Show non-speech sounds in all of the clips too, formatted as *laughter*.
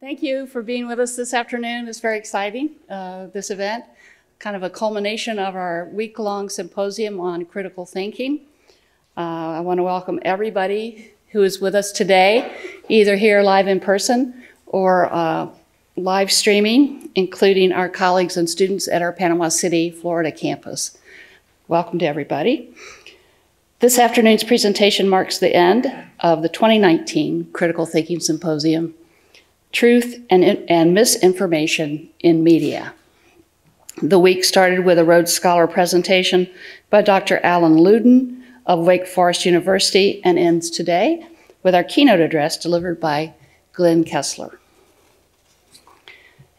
Thank you for being with us this afternoon. It's very exciting, uh, this event, kind of a culmination of our week-long symposium on critical thinking. Uh, I want to welcome everybody who is with us today, either here live in person or uh, live streaming, including our colleagues and students at our Panama City, Florida campus. Welcome to everybody. This afternoon's presentation marks the end of the 2019 Critical Thinking Symposium Truth and, and Misinformation in Media. The week started with a Rhodes Scholar presentation by Dr. Alan Luden of Wake Forest University and ends today with our keynote address delivered by Glenn Kessler.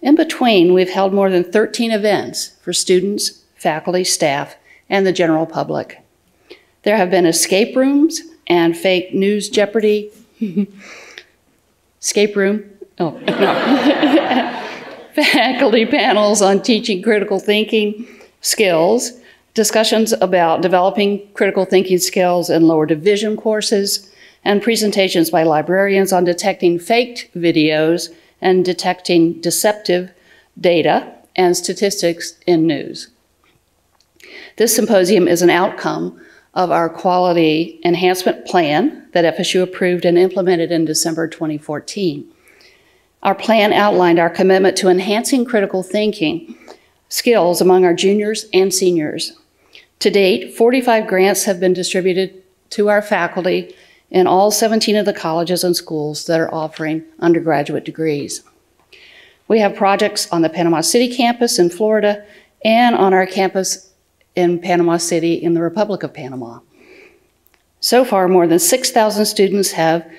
In between, we've held more than 13 events for students, faculty, staff, and the general public. There have been escape rooms and fake news jeopardy, *laughs* escape room, Oh, no. *laughs* Faculty panels on teaching critical thinking skills, discussions about developing critical thinking skills in lower division courses, and presentations by librarians on detecting faked videos and detecting deceptive data and statistics in news. This symposium is an outcome of our quality enhancement plan that FSU approved and implemented in December 2014. Our plan outlined our commitment to enhancing critical thinking skills among our juniors and seniors. To date, 45 grants have been distributed to our faculty in all 17 of the colleges and schools that are offering undergraduate degrees. We have projects on the Panama City campus in Florida and on our campus in Panama City in the Republic of Panama. So far, more than 6,000 students have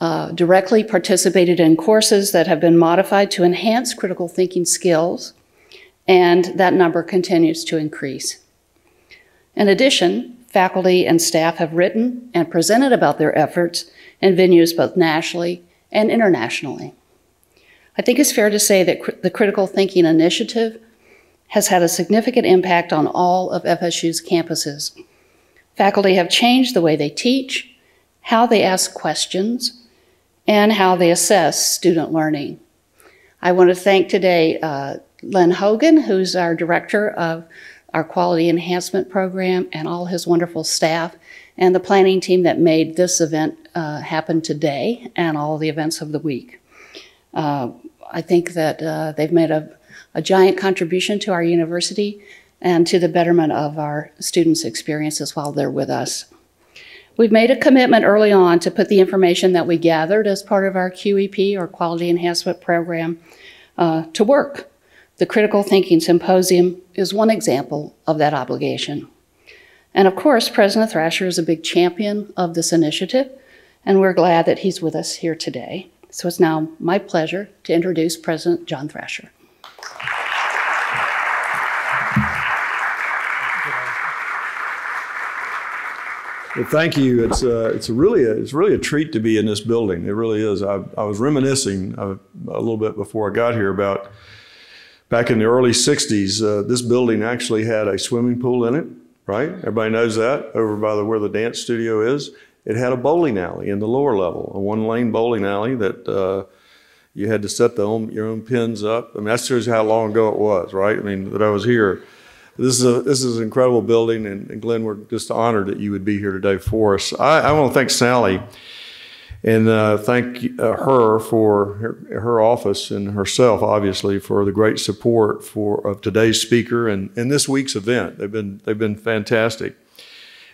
uh, directly participated in courses that have been modified to enhance critical thinking skills, and that number continues to increase. In addition, faculty and staff have written and presented about their efforts in venues both nationally and internationally. I think it's fair to say that cr the Critical Thinking Initiative has had a significant impact on all of FSU's campuses. Faculty have changed the way they teach, how they ask questions, and how they assess student learning. I want to thank today uh, Len Hogan, who's our director of our quality enhancement program, and all his wonderful staff, and the planning team that made this event uh, happen today and all the events of the week. Uh, I think that uh, they've made a, a giant contribution to our university and to the betterment of our students' experiences while they're with us. We've made a commitment early on to put the information that we gathered as part of our QEP or Quality Enhancement Program uh, to work. The Critical Thinking Symposium is one example of that obligation. And of course, President Thrasher is a big champion of this initiative, and we're glad that he's with us here today. So it's now my pleasure to introduce President John Thrasher. Well, thank you. It's uh, it's really a, it's really a treat to be in this building. It really is. I, I was reminiscing a, uh, a little bit before I got here about back in the early '60s. Uh, this building actually had a swimming pool in it. Right? Everybody knows that over by the, where the dance studio is. It had a bowling alley in the lower level, a one-lane bowling alley that uh, you had to set the own, your own pins up. I mean, that shows how long ago it was, right? I mean, that I was here. This is a this is an incredible building, and, and Glenn, we're just honored that you would be here today for us. I, I want to thank Sally and uh, thank uh, her for her, her, office and herself, obviously, for the great support for of today's speaker and, and this week's event. They've been they've been fantastic,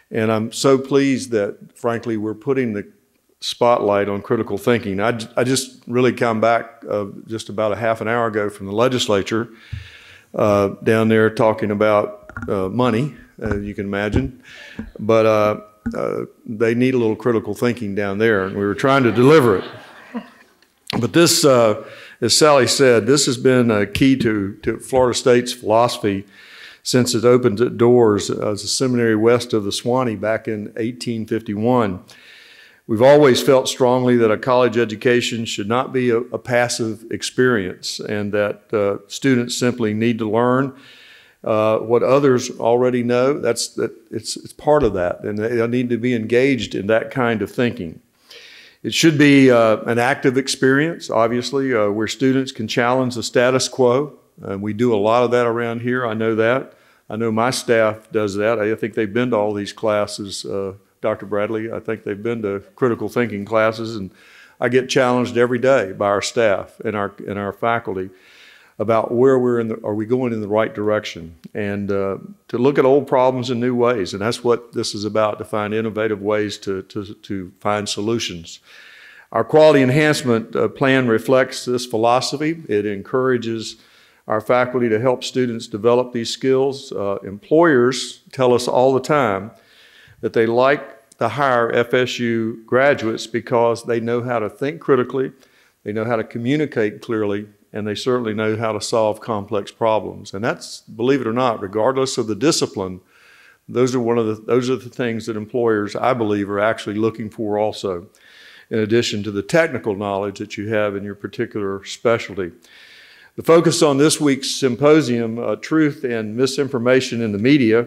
and I'm so pleased that, frankly, we're putting the spotlight on critical thinking. I, I just really come back uh, just about a half an hour ago from the legislature uh, down there talking about uh, money, as you can imagine. But uh, uh, they need a little critical thinking down there, and we were trying to deliver it. But this, uh, as Sally said, this has been a key to, to Florida State's philosophy since it opened its doors as a seminary west of the Suwannee back in 1851. We've always felt strongly that a college education should not be a, a passive experience and that uh, students simply need to learn uh, what others already know. That's that it's, it's part of that, and they need to be engaged in that kind of thinking. It should be uh, an active experience, obviously, uh, where students can challenge the status quo. And we do a lot of that around here. I know that. I know my staff does that. I think they've been to all these classes, uh, Dr. Bradley. I think they've been to critical thinking classes, and I get challenged every day by our staff and our and our faculty about where we're in the, are we going in the right direction and uh, to look at old problems in new ways and that's what this is about to find innovative ways to, to, to find solutions our quality enhancement uh, plan reflects this philosophy it encourages our faculty to help students develop these skills uh, employers tell us all the time that they like to hire fsu graduates because they know how to think critically they know how to communicate clearly and they certainly know how to solve complex problems. And that's, believe it or not, regardless of the discipline, those are one of the those are the things that employers, I believe, are actually looking for also, in addition to the technical knowledge that you have in your particular specialty. The focus on this week's symposium, uh, Truth and Misinformation in the Media,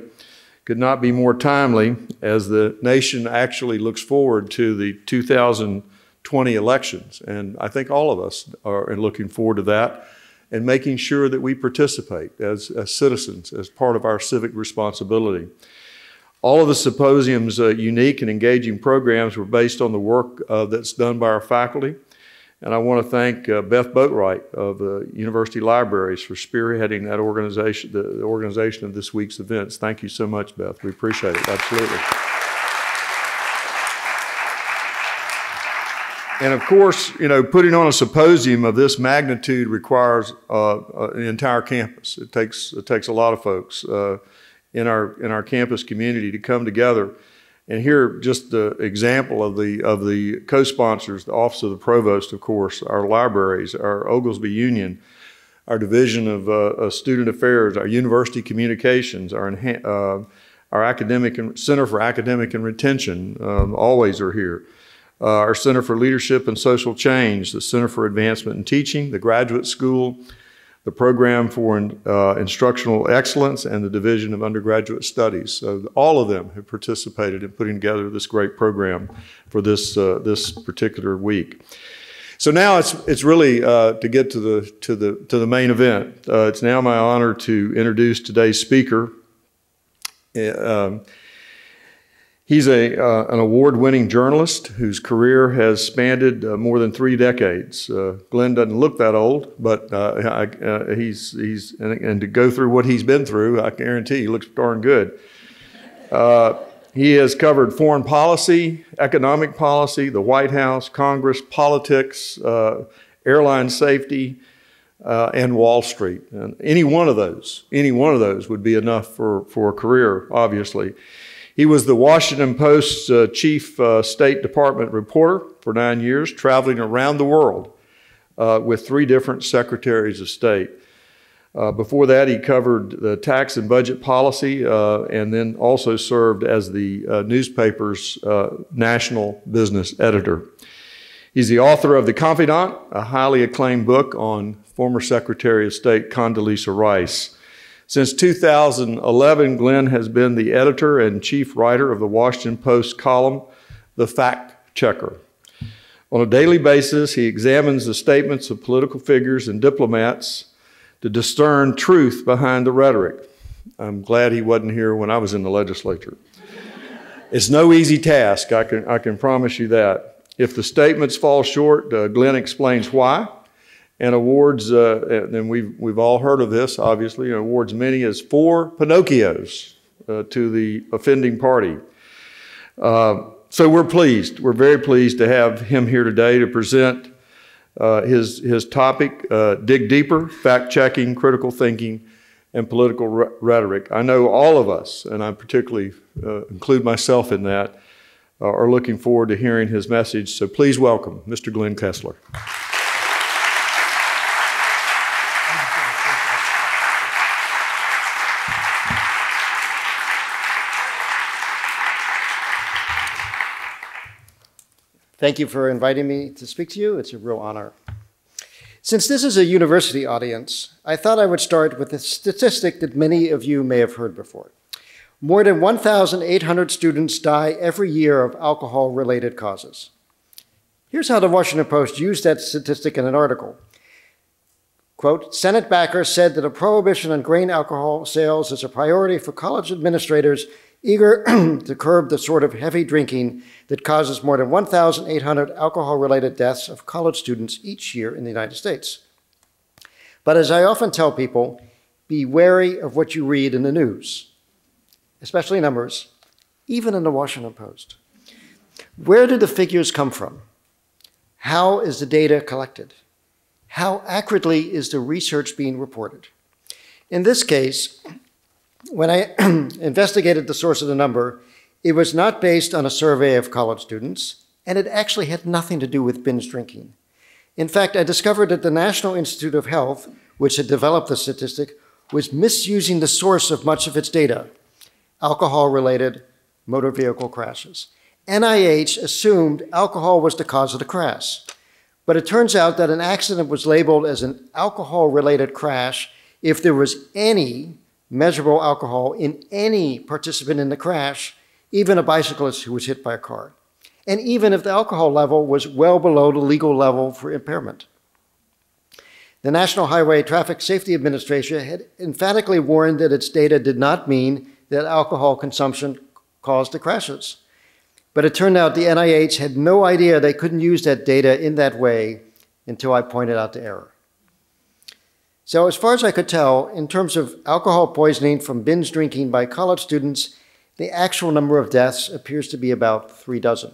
could not be more timely as the nation actually looks forward to the 2020 elections. And I think all of us are looking forward to that and making sure that we participate as, as citizens, as part of our civic responsibility. All of the symposium's uh, unique and engaging programs were based on the work uh, that's done by our faculty. And I want to thank uh, Beth Boatwright of the University Libraries for spearheading that organization, the, the organization of this week's events. Thank you so much, Beth. We appreciate it. Absolutely. And of course, you know, putting on a symposium of this magnitude requires uh, uh, an entire campus. It takes it takes a lot of folks uh, in our in our campus community to come together. And here, just the example of the of the co-sponsors, the Office of the Provost, of course, our libraries, our Oglesby Union, our Division of uh, Student Affairs, our University Communications, our uh, our academic Center for Academic and Retention, um, always are here. Uh, our Center for Leadership and Social Change, the Center for Advancement in Teaching, the Graduate School, the Program for uh, Instructional Excellence, and the Division of Undergraduate Studies. So all of them have participated in putting together this great program for this, uh, this particular week. So now it's, it's really uh, to get to the, to, the, to the main event. Uh, it's now my honor to introduce today's speaker. Uh, um, He's a, uh, an award winning journalist whose career has spanned uh, more than three decades. Uh, Glenn doesn't look that old, but uh, I, uh, he's, he's and, and, to go through what he's been through, I guarantee he looks darn good. Uh, he has covered foreign policy, economic policy, the White House, Congress, politics, airline safety, and Wall Street. And any one of those, any one of those would be enough for, for a career, obviously. He was the Washington Post's uh, chief uh, State Department reporter for nine years, traveling around the world uh, with three different secretaries of state. Uh, before that, he covered the tax and budget policy uh, and then also served as the uh, newspaper's national business editor. He's the author of The Confidant, a highly acclaimed book on former Secretary of State Condoleezza Rice. Since 2011, Glenn has been the editor and chief writer of the Washington Post column, The Fact Checker. On a daily basis, he examines the statements of political figures and diplomats to discern truth behind the rhetoric. I'm glad he wasn't here when I was in the legislature. it's no easy task, I can, I can promise you that. If the statements fall short, uh, Glenn explains why and awards, uh, and we've, we've all heard of this, obviously, awards many as four Pinocchios uh, to the offending party. Uh, so we're pleased, we're very pleased to have him here today to present uh, his, his topic, uh, Dig Deeper, Fact Checking, Critical Thinking, and Political re- Rhetoric. I know all of us, and I particularly uh, include myself in that, are looking forward to hearing his message. So please welcome Mr. Glenn Kessler. Thank you for inviting me to speak to you. It's a real honor. Since this is a university audience, I thought I would start with a statistic that many of you may have heard before. More than 1,800 students die every year of alcohol related causes. Here's how the Washington Post used that statistic in an article. Quote, Senate backer said that a prohibition on grain alcohol sales is a priority for college administrators eager *clears throat* to curb the sort of heavy drinking that causes more than 1,800 alcohol related deaths of college students each year in the United States. But as I often tell people, be wary of what you read in the news, especially numbers, even in the Washington Post. Where do the figures come from? How is the data collected? How accurately is the research being reported? In this case, when I *clears throat* investigated the source of the number, it was not based on a survey of college students, and it actually had nothing to do with binge drinking. In fact, I discovered that the National Institute of Health, which had developed the statistic, was misusing the source of much of its data alcohol related motor vehicle crashes. NIH assumed alcohol was the cause of the crash. But it turns out that an accident was labeled as an alcohol related crash if there was any measurable alcohol in any participant in the crash, even a bicyclist who was hit by a car, and even if the alcohol level was well below the legal level for impairment. The National Highway Traffic Safety Administration had emphatically warned that its data did not mean that alcohol consumption caused the crashes. But it turned out the NIH had no idea they couldn't use that data in that way until I pointed out the error. So, as far as I could tell, in terms of alcohol poisoning from binge drinking by college students, the actual number of deaths appears to be about three dozen,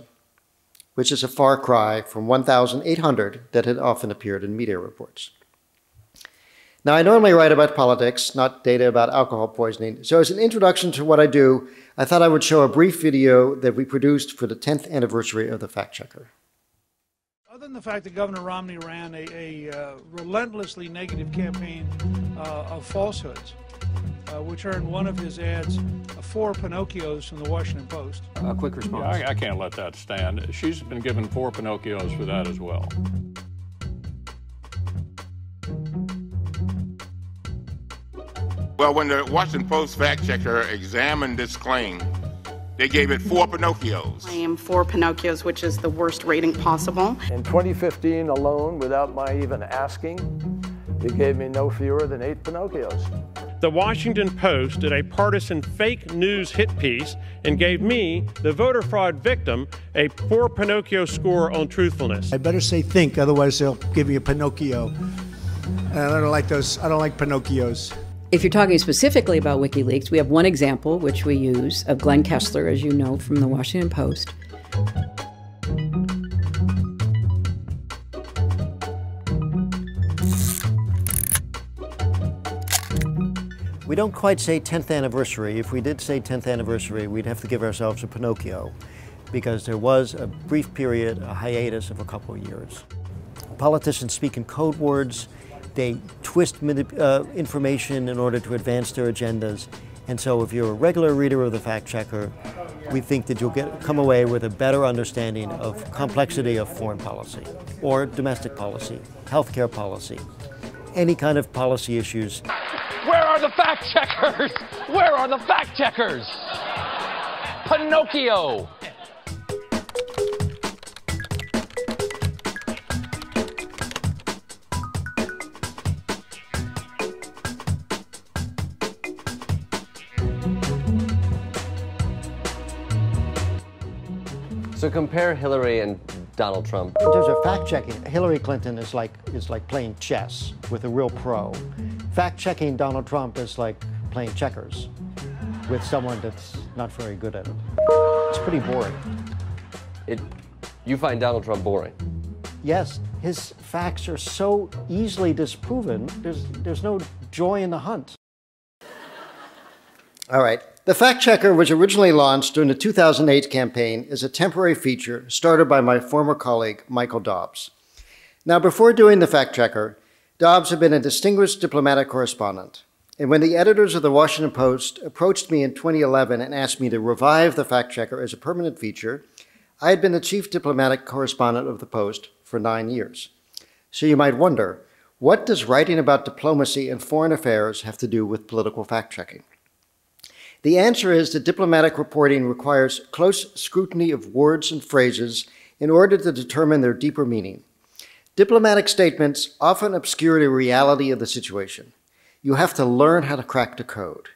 which is a far cry from 1,800 that had often appeared in media reports. Now, I normally write about politics, not data about alcohol poisoning. So, as an introduction to what I do, I thought I would show a brief video that we produced for the 10th anniversary of the Fact Checker. Other than the fact that Governor Romney ran a, a uh, relentlessly negative campaign uh, of falsehoods, uh, which earned one of his ads four Pinocchios from the Washington Post. A quick response. Yeah, I, I can't let that stand. She's been given four Pinocchios for that as well. Well, when the Washington Post fact checker examined this claim, they gave it four Pinocchios. I am four Pinocchios, which is the worst rating possible. In 2015 alone, without my even asking, they gave me no fewer than eight Pinocchios. The Washington Post did a partisan fake news hit piece and gave me, the voter fraud victim, a four Pinocchio score on truthfulness. I better say think, otherwise they'll give me a Pinocchio. And I don't like those. I don't like Pinocchios. If you're talking specifically about WikiLeaks, we have one example which we use of Glenn Kessler, as you know from the Washington Post. We don't quite say 10th anniversary. If we did say 10th anniversary, we'd have to give ourselves a Pinocchio because there was a brief period, a hiatus of a couple of years. Politicians speak in code words they twist uh, information in order to advance their agendas. And so if you're a regular reader of the fact checker, we think that you'll get, come away with a better understanding of complexity of foreign policy or domestic policy, healthcare policy, any kind of policy issues. Where are the fact checkers? Where are the fact checkers? Pinocchio. So compare Hillary and Donald Trump. In terms of fact checking, Hillary Clinton is like is like playing chess with a real pro. Fact checking Donald Trump is like playing checkers with someone that's not very good at it. It's pretty boring. It, you find Donald Trump boring? Yes, his facts are so easily disproven. There's there's no joy in the hunt. All right. The fact checker was originally launched during the 2008 campaign as a temporary feature started by my former colleague, Michael Dobbs. Now, before doing the fact checker, Dobbs had been a distinguished diplomatic correspondent. And when the editors of the Washington Post approached me in 2011 and asked me to revive the fact checker as a permanent feature, I had been the chief diplomatic correspondent of the Post for nine years. So you might wonder, what does writing about diplomacy and foreign affairs have to do with political fact checking? The answer is that diplomatic reporting requires close scrutiny of words and phrases in order to determine their deeper meaning. Diplomatic statements often obscure the reality of the situation. You have to learn how to crack the code.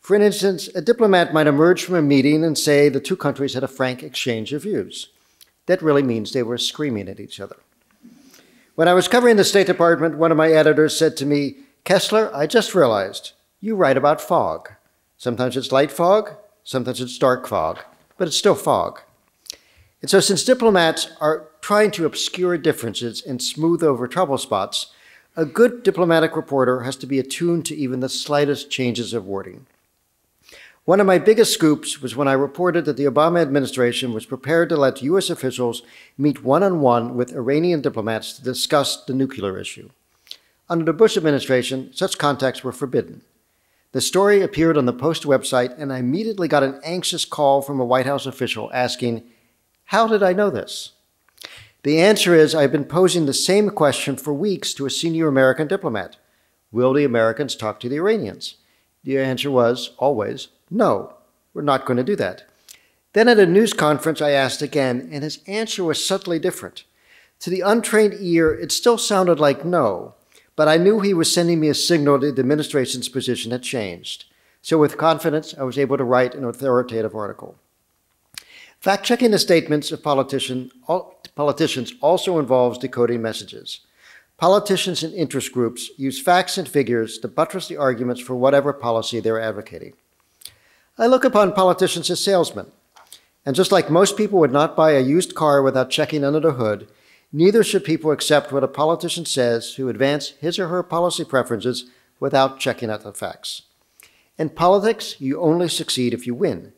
For instance, a diplomat might emerge from a meeting and say the two countries had a frank exchange of views. That really means they were screaming at each other. When I was covering the State Department, one of my editors said to me, Kessler, I just realized you write about fog. Sometimes it's light fog, sometimes it's dark fog, but it's still fog. And so, since diplomats are trying to obscure differences and smooth over trouble spots, a good diplomatic reporter has to be attuned to even the slightest changes of wording. One of my biggest scoops was when I reported that the Obama administration was prepared to let U.S. officials meet one on one with Iranian diplomats to discuss the nuclear issue. Under the Bush administration, such contacts were forbidden. The story appeared on the Post website, and I immediately got an anxious call from a White House official asking, How did I know this? The answer is I've been posing the same question for weeks to a senior American diplomat Will the Americans talk to the Iranians? The answer was always, No, we're not going to do that. Then at a news conference, I asked again, and his answer was subtly different. To the untrained ear, it still sounded like no, but I knew he was sending me a signal that the administration's position had changed. So, with confidence, I was able to write an authoritative article. Fact checking the statements of politician, politicians also involves decoding messages. Politicians and interest groups use facts and figures to buttress the arguments for whatever policy they're advocating. I look upon politicians as salesmen. And just like most people would not buy a used car without checking under the hood, Neither should people accept what a politician says who advance his or her policy preferences without checking out the facts. In politics, you only succeed if you win.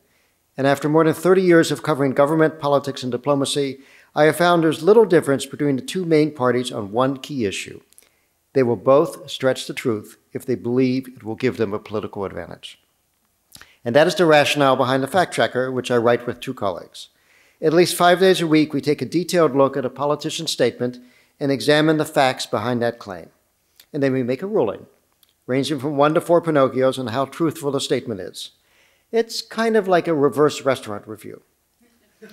And after more than 30 years of covering government, politics, and diplomacy, I have found there's little difference between the two main parties on one key issue. They will both stretch the truth if they believe it will give them a political advantage. And that is the rationale behind the fact checker, which I write with two colleagues. At least five days a week, we take a detailed look at a politician's statement and examine the facts behind that claim. And then we make a ruling, ranging from one to four Pinocchios on how truthful the statement is. It's kind of like a reverse restaurant review. *laughs*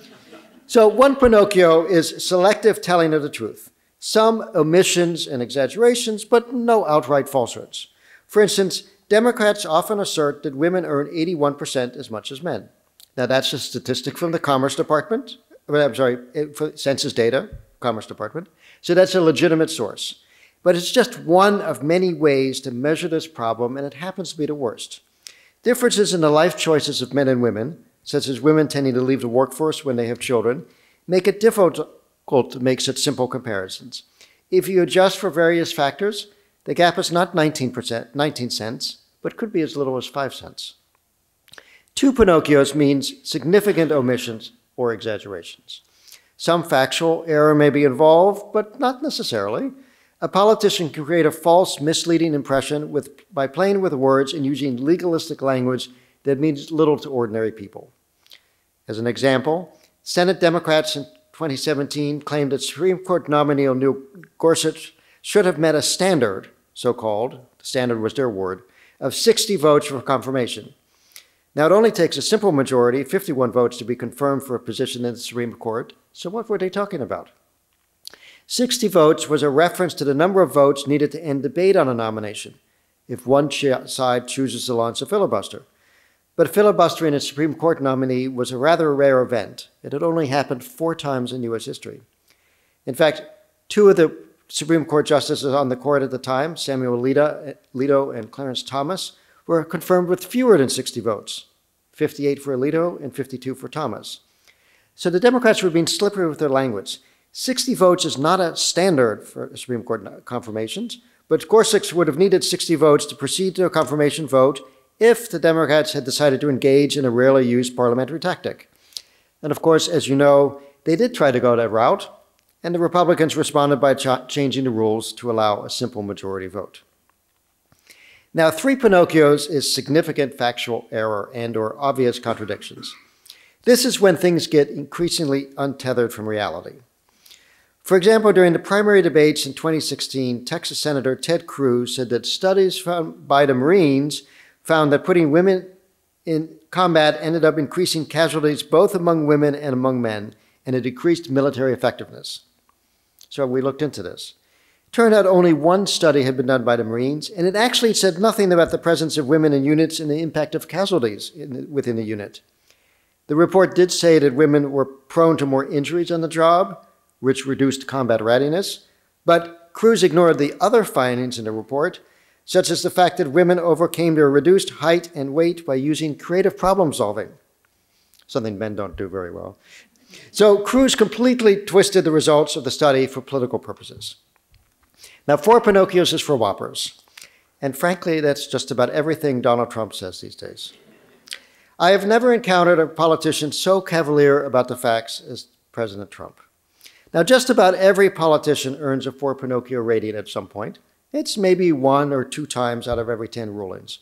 so, one Pinocchio is selective telling of the truth, some omissions and exaggerations, but no outright falsehoods. For instance, Democrats often assert that women earn 81% as much as men. Now, that's a statistic from the Commerce Department. Uh, I'm sorry, Census data, Commerce Department. So that's a legitimate source. But it's just one of many ways to measure this problem, and it happens to be the worst. Differences in the life choices of men and women, such as women tending to leave the workforce when they have children, make it difficult to make such simple comparisons. If you adjust for various factors, the gap is not 19%, 19 cents, but could be as little as 5 cents. Two Pinocchios means significant omissions or exaggerations. Some factual error may be involved, but not necessarily. A politician can create a false, misleading impression with, by playing with words and using legalistic language that means little to ordinary people. As an example, Senate Democrats in 2017 claimed that Supreme Court nominee Neil Gorsuch should have met a standard, so called, the standard was their word, of 60 votes for confirmation. Now, it only takes a simple majority, 51 votes, to be confirmed for a position in the Supreme Court. So, what were they talking about? 60 votes was a reference to the number of votes needed to end debate on a nomination if one side chooses to launch a filibuster. But filibustering a Supreme Court nominee was a rather rare event. It had only happened four times in U.S. history. In fact, two of the Supreme Court justices on the court at the time, Samuel Alito and Clarence Thomas, were confirmed with fewer than 60 votes 58 for Alito and 52 for Thomas. So the Democrats were being slippery with their language. 60 votes is not a standard for Supreme Court confirmations, but Gorsuch would have needed 60 votes to proceed to a confirmation vote if the Democrats had decided to engage in a rarely used parliamentary tactic. And of course, as you know, they did try to go that route, and the Republicans responded by ch changing the rules to allow a simple majority vote. Now, three Pinocchios is significant factual error and or obvious contradictions. This is when things get increasingly untethered from reality. For example, during the primary debates in 2016, Texas Senator Ted Cruz said that studies by the Marines found that putting women in combat ended up increasing casualties both among women and among men, and a decreased military effectiveness. So we looked into this. Turned out only one study had been done by the Marines, and it actually said nothing about the presence of women in units and the impact of casualties the, within the unit. The report did say that women were prone to more injuries on the job, which reduced combat readiness, but Cruz ignored the other findings in the report, such as the fact that women overcame their reduced height and weight by using creative problem solving, something men don't do very well. So Cruz completely twisted the results of the study for political purposes. Now, four Pinocchios is for whoppers. And frankly, that's just about everything Donald Trump says these days. I have never encountered a politician so cavalier about the facts as President Trump. Now, just about every politician earns a four Pinocchio rating at some point. It's maybe one or two times out of every 10 rulings.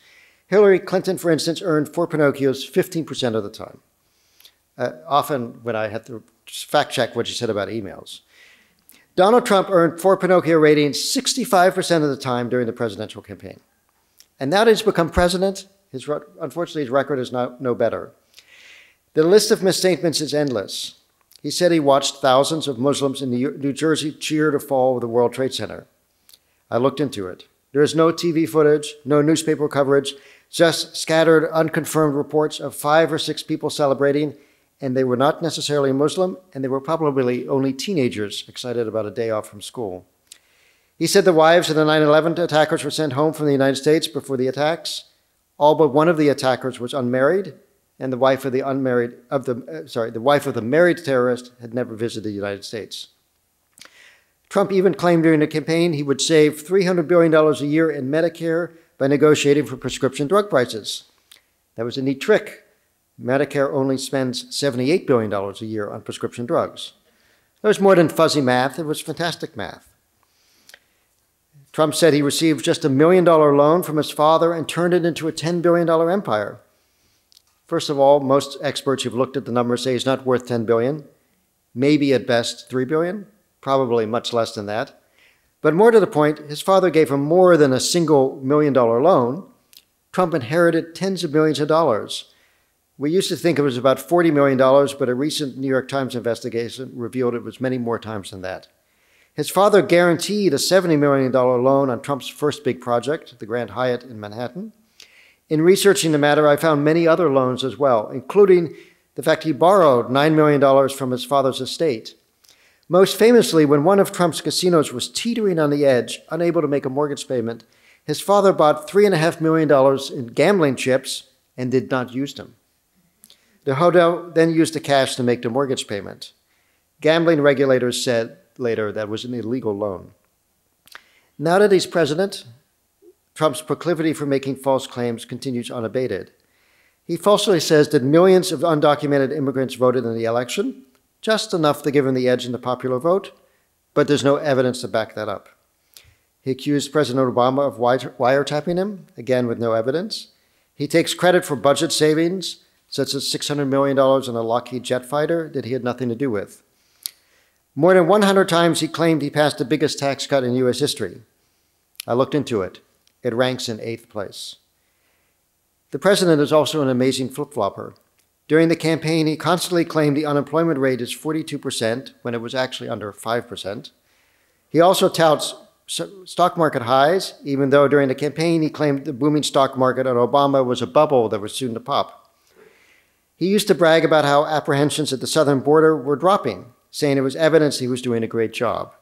Hillary Clinton, for instance, earned four Pinocchios 15% of the time. Uh, often when I had to fact check what she said about emails. Donald Trump earned four Pinocchio ratings 65% of the time during the presidential campaign. And now that he's become president, his, unfortunately, his record is not, no better. The list of misstatements is endless. He said he watched thousands of Muslims in New Jersey cheer the fall of the World Trade Center. I looked into it. There is no TV footage, no newspaper coverage, just scattered, unconfirmed reports of five or six people celebrating and they were not necessarily Muslim, and they were probably only teenagers excited about a day off from school. He said the wives of the 9 11 attackers were sent home from the United States before the attacks. All but one of the attackers was unmarried, and the wife of the unmarried of the uh, sorry, the wife of the married terrorist had never visited the United States. Trump even claimed during the campaign he would save $300 billion a year in Medicare by negotiating for prescription drug prices. That was a neat trick Medicare only spends $78 billion a year on prescription drugs. It was more than fuzzy math, it was fantastic math. Trump said he received just a million dollar loan from his father and turned it into a $10 billion empire. First of all, most experts who've looked at the numbers say he's not worth 10 billion, maybe at best 3 billion, probably much less than that. But more to the point, his father gave him more than a single million dollar loan. Trump inherited tens of millions of dollars we used to think it was about $40 million, but a recent New York Times investigation revealed it was many more times than that. His father guaranteed a $70 million loan on Trump's first big project, the Grand Hyatt in Manhattan. In researching the matter, I found many other loans as well, including the fact he borrowed $9 million from his father's estate. Most famously, when one of Trump's casinos was teetering on the edge, unable to make a mortgage payment, his father bought $3.5 million in gambling chips and did not use them. The hotel then used the cash to make the mortgage payment. Gambling regulators said later that was an illegal loan. Now that he's president, Trump's proclivity for making false claims continues unabated. He falsely says that millions of undocumented immigrants voted in the election, just enough to give him the edge in the popular vote, but there's no evidence to back that up. He accused President Obama of wiretapping him, again with no evidence. He takes credit for budget savings such as $600 million on a Lockheed jet fighter that he had nothing to do with. More than 100 times he claimed he passed the biggest tax cut in U.S. history. I looked into it. It ranks in eighth place. The president is also an amazing flip flopper. During the campaign, he constantly claimed the unemployment rate is 42% when it was actually under 5%. He also touts stock market highs, even though during the campaign he claimed the booming stock market on Obama was a bubble that was soon to pop. He used to brag about how apprehensions at the southern border were dropping, saying it was evidence he was doing a great job.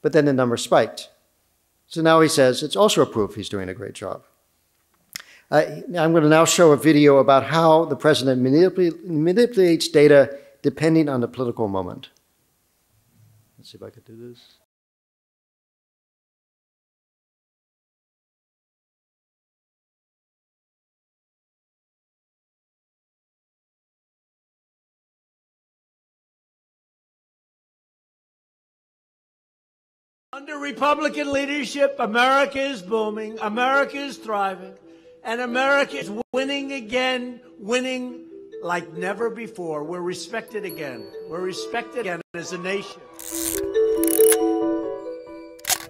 But then the number spiked. So now he says it's also a proof he's doing a great job. Uh, I'm going to now show a video about how the president manipul manipulates data depending on the political moment. Let's see if I can do this. Under Republican leadership, America is booming, America is thriving, and America is winning again, winning like never before. We're respected again. We're respected again as a nation.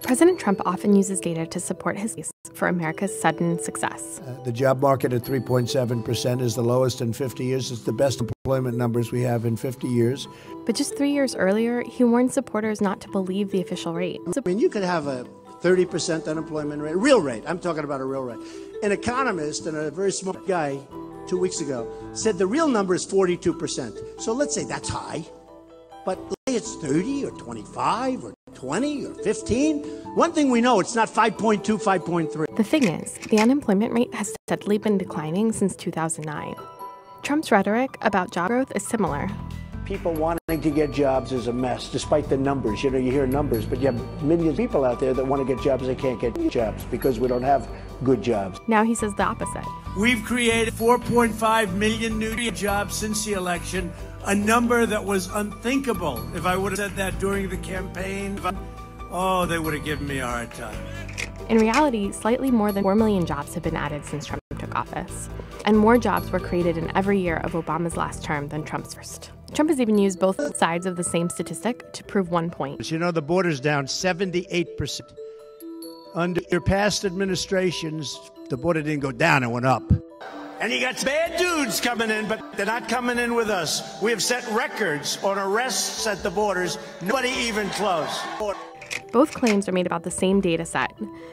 President Trump often uses data to support his case for America's sudden success. Uh, the job market at 3.7% is the lowest in 50 years. It's the best employment numbers we have in 50 years. But just three years earlier, he warned supporters not to believe the official rate. I mean, you could have a 30% unemployment rate, real rate. I'm talking about a real rate. An economist and a very smart guy two weeks ago said the real number is 42%. So let's say that's high, but say it's 30 or 25 or 20 or 15. One thing we know, it's not 5.2, 5.3. The thing is, the unemployment rate has steadily been declining since 2009. Trump's rhetoric about job growth is similar. People wanting to get jobs is a mess, despite the numbers. You know, you hear numbers, but you have millions of people out there that want to get jobs, they can't get jobs because we don't have good jobs. Now he says the opposite. We've created 4.5 million new jobs since the election, a number that was unthinkable. If I would have said that during the campaign, oh, they would have given me a hard time. In reality, slightly more than 4 million jobs have been added since Trump took office. And more jobs were created in every year of Obama's last term than Trump's first. Trump has even used both sides of the same statistic to prove one point. You know, the border's down 78%. Under your past administrations, the border didn't go down, it went up. And you got bad dudes coming in, but they're not coming in with us. We have set records on arrests at the borders, nobody even close. Both claims are made about the same data set.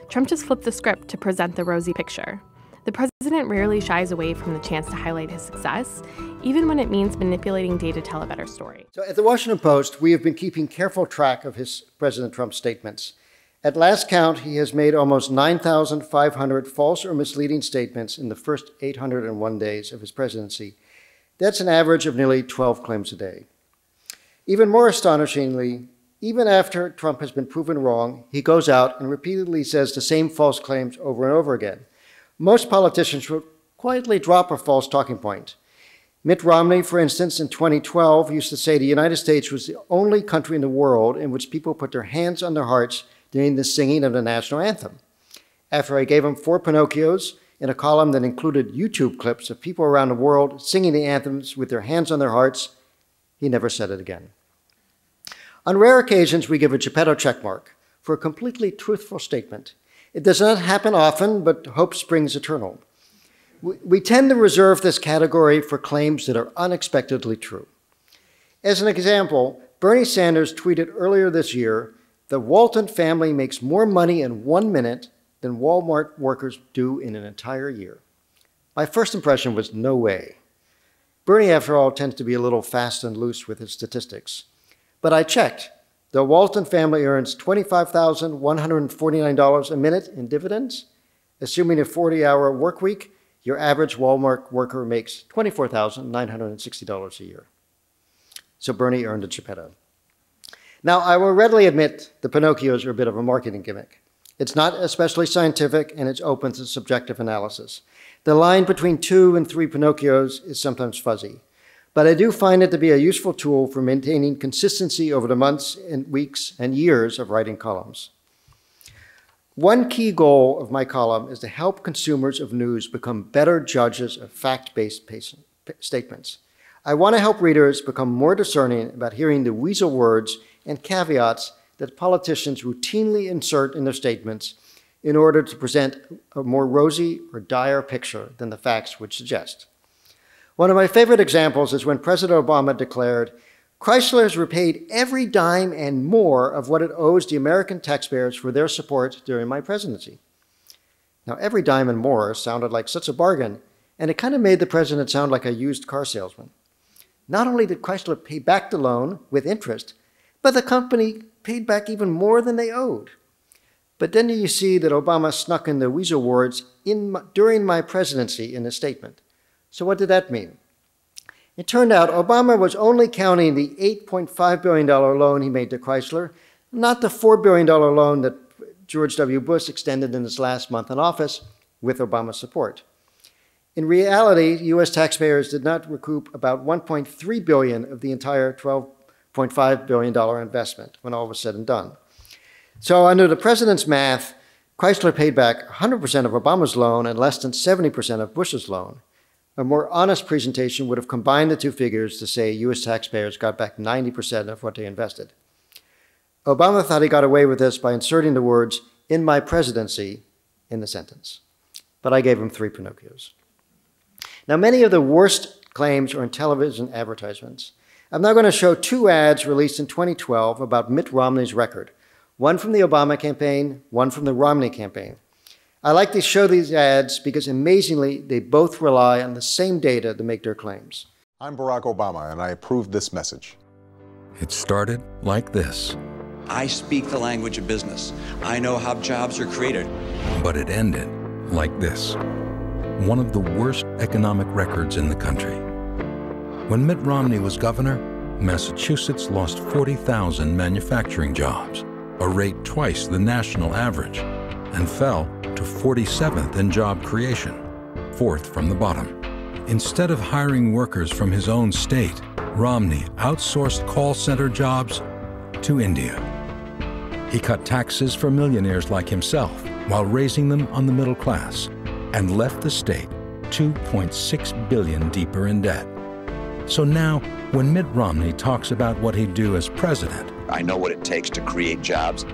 Trump just flipped the script to present the rosy picture. The president rarely shies away from the chance to highlight his success, even when it means manipulating data to tell a better story. So at the Washington Post, we have been keeping careful track of his President Trump's statements. At last count, he has made almost 9,500 false or misleading statements in the first 801 days of his presidency. That's an average of nearly 12 claims a day. Even more astonishingly, even after Trump has been proven wrong, he goes out and repeatedly says the same false claims over and over again. Most politicians would quietly drop a false talking point. Mitt Romney, for instance, in 2012 used to say the United States was the only country in the world in which people put their hands on their hearts during the singing of the national anthem. After I gave him four Pinocchios in a column that included YouTube clips of people around the world singing the anthems with their hands on their hearts, he never said it again. On rare occasions, we give a Geppetto checkmark for a completely truthful statement. It does not happen often, but hope springs eternal. We, we tend to reserve this category for claims that are unexpectedly true. As an example, Bernie Sanders tweeted earlier this year the Walton family makes more money in one minute than Walmart workers do in an entire year. My first impression was no way. Bernie, after all, tends to be a little fast and loose with his statistics. But I checked. The Walton family earns $25,149 a minute in dividends. Assuming a 40 hour work week, your average Walmart worker makes $24,960 a year. So Bernie earned a Geppetto. Now, I will readily admit the Pinocchios are a bit of a marketing gimmick. It's not especially scientific and it's open to subjective analysis. The line between two and three Pinocchios is sometimes fuzzy, but I do find it to be a useful tool for maintaining consistency over the months and weeks and years of writing columns. One key goal of my column is to help consumers of news become better judges of fact-based statements. I want to help readers become more discerning about hearing the weasel words and caveats that politicians routinely insert in their statements in order to present a more rosy or dire picture than the facts would suggest. One of my favorite examples is when President Obama declared, Chrysler has repaid every dime and more of what it owes the American taxpayers for their support during my presidency. Now, every dime and more sounded like such a bargain, and it kind of made the president sound like a used car salesman. Not only did Chrysler pay back the loan with interest, but the company paid back even more than they owed. But then you see that Obama snuck in the weasel words in my, during my presidency in a statement. So what did that mean? It turned out Obama was only counting the $8.5 billion loan he made to Chrysler, not the $4 billion loan that George W. Bush extended in his last month in office with Obama's support. In reality, U.S. taxpayers did not recoup about 1.3 billion of the entire 12.5 billion dollar investment when all was said and done. So, under the president's math, Chrysler paid back 100% of Obama's loan and less than 70% of Bush's loan. A more honest presentation would have combined the two figures to say U.S. taxpayers got back 90% of what they invested. Obama thought he got away with this by inserting the words, in my presidency, in the sentence. But I gave him three Pinocchios. Now, many of the worst claims, are in television advertisements. I'm now going to show two ads released in 2012 about Mitt Romney's record one from the Obama campaign, one from the Romney campaign. I like to show these ads because amazingly, they both rely on the same data to make their claims. I'm Barack Obama, and I approve this message. It started like this. I speak the language of business. I know how jobs are created. But it ended like this one of the worst economic records in the country. When Mitt Romney was governor, Massachusetts lost 40,000 manufacturing jobs, a rate twice the national average, and fell to 47th in job creation, fourth from the bottom. Instead of hiring workers from his own state, Romney outsourced call center jobs to India. He cut taxes for millionaires like himself while raising them on the middle class and left the state 2.6 billion deeper in debt. So now, when Mitt Romney talks about what he'd do as president, I know what it takes to create jobs.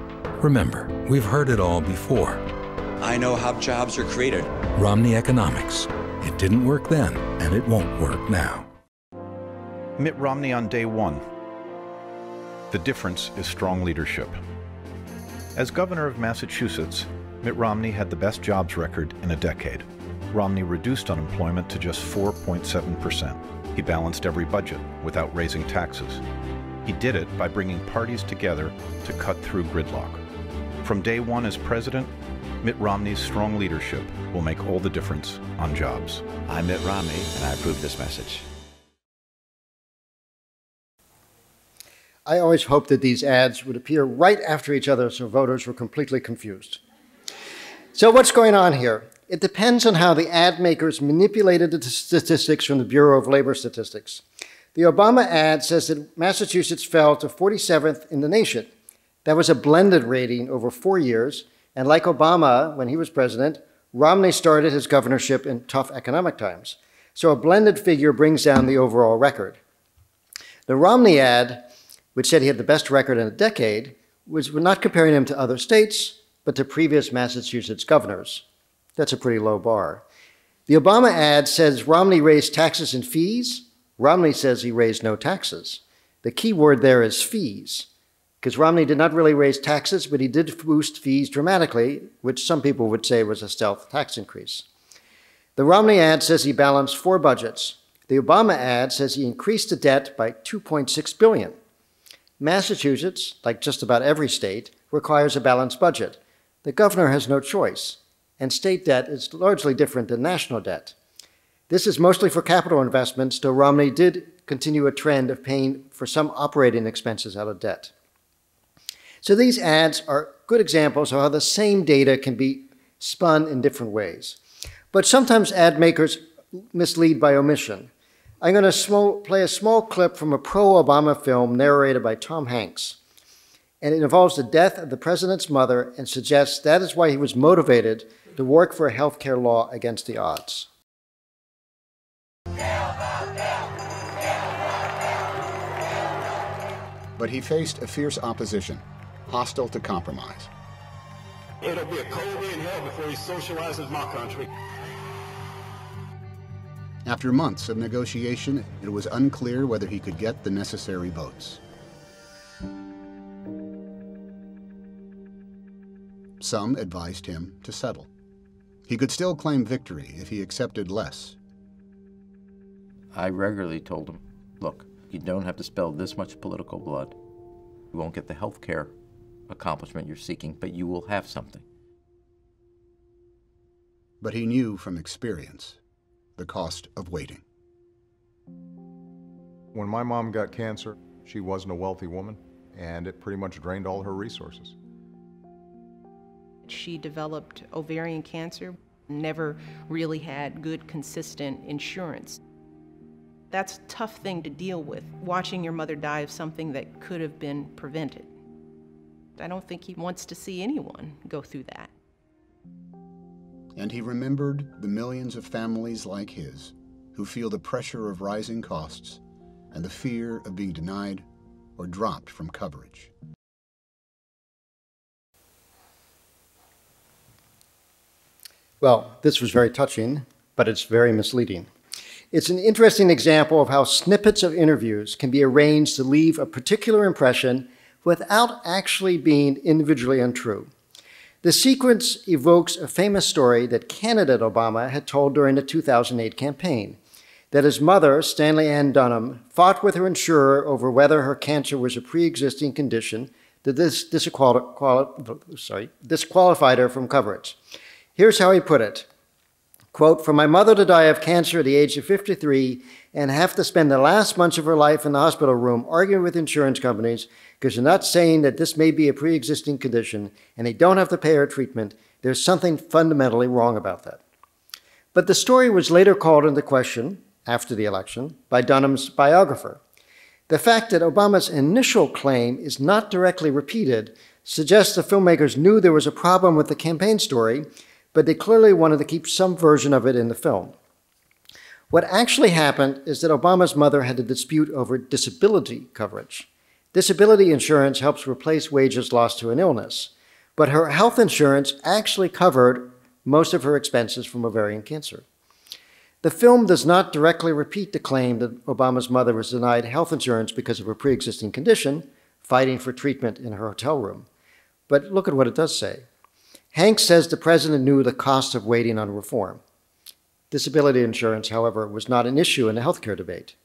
Remember, we've heard it all before. I know how jobs are created. Romney Economics. It didn't work then, and it won't work now. Mitt Romney on day one. The difference is strong leadership. As governor of Massachusetts, Mitt Romney had the best jobs record in a decade. Romney reduced unemployment to just 4.7%. He balanced every budget without raising taxes. He did it by bringing parties together to cut through gridlock. From day one as president, Mitt Romney's strong leadership will make all the difference on jobs. I'm Mitt Romney, and I approve this message. I always hoped that these ads would appear right after each other so voters were completely confused. So, what's going on here? It depends on how the ad makers manipulated the statistics from the Bureau of Labor Statistics. The Obama ad says that Massachusetts fell to 47th in the nation. That was a blended rating over four years, and like Obama when he was president, Romney started his governorship in tough economic times. So a blended figure brings down the overall record. The Romney ad, which said he had the best record in a decade, was not comparing him to other states, but to previous Massachusetts governors. That's a pretty low bar. The Obama ad says Romney raised taxes and fees. Romney says he raised no taxes. The key word there is fees, because Romney did not really raise taxes, but he did boost fees dramatically, which some people would say was a stealth tax increase. The Romney ad says he balanced four budgets. The Obama ad says he increased the debt by 2.6 billion. Massachusetts, like just about every state, requires a balanced budget. The governor has no choice, and state debt is largely different than national debt. This is mostly for capital investments, though Romney did continue a trend of paying for some operating expenses out of debt. So these ads are good examples of how the same data can be spun in different ways. But sometimes ad makers mislead by omission. I'm going to play a small clip from a pro Obama film narrated by Tom Hanks. And it involves the death of the president's mother and suggests that is why he was motivated to work for a health care law against the odds. But he faced a fierce opposition, hostile to compromise. It'll be a cold day in hell before he socializes my country. After months of negotiation, it was unclear whether he could get the necessary votes. Some advised him to settle. He could still claim victory if he accepted less. I regularly told him, look, you don't have to spill this much political blood. You won't get the health care accomplishment you're seeking, but you will have something. But he knew from experience the cost of waiting. When my mom got cancer, she wasn't a wealthy woman, and it pretty much drained all her resources. She developed ovarian cancer, never really had good, consistent insurance. That's a tough thing to deal with, watching your mother die of something that could have been prevented. I don't think he wants to see anyone go through that. And he remembered the millions of families like his who feel the pressure of rising costs and the fear of being denied or dropped from coverage. Well, this was very touching, but it's very misleading. It's an interesting example of how snippets of interviews can be arranged to leave a particular impression without actually being individually untrue. The sequence evokes a famous story that candidate Obama had told during the 2008 campaign that his mother, Stanley Ann Dunham, fought with her insurer over whether her cancer was a pre existing condition that this disqualified her from coverage. Here's how he put it Quote, For my mother to die of cancer at the age of 53 and have to spend the last months of her life in the hospital room arguing with insurance companies because they're not saying that this may be a pre existing condition and they don't have to pay her treatment, there's something fundamentally wrong about that. But the story was later called into question after the election by Dunham's biographer. The fact that Obama's initial claim is not directly repeated suggests the filmmakers knew there was a problem with the campaign story but they clearly wanted to keep some version of it in the film. What actually happened is that Obama's mother had a dispute over disability coverage. Disability insurance helps replace wages lost to an illness, but her health insurance actually covered most of her expenses from ovarian cancer. The film does not directly repeat the claim that Obama's mother was denied health insurance because of a pre existing condition, fighting for treatment in her hotel room. But look at what it does say. Hanks says the president knew the cost of waiting on reform. Disability insurance, however, was not an issue in the healthcare debate.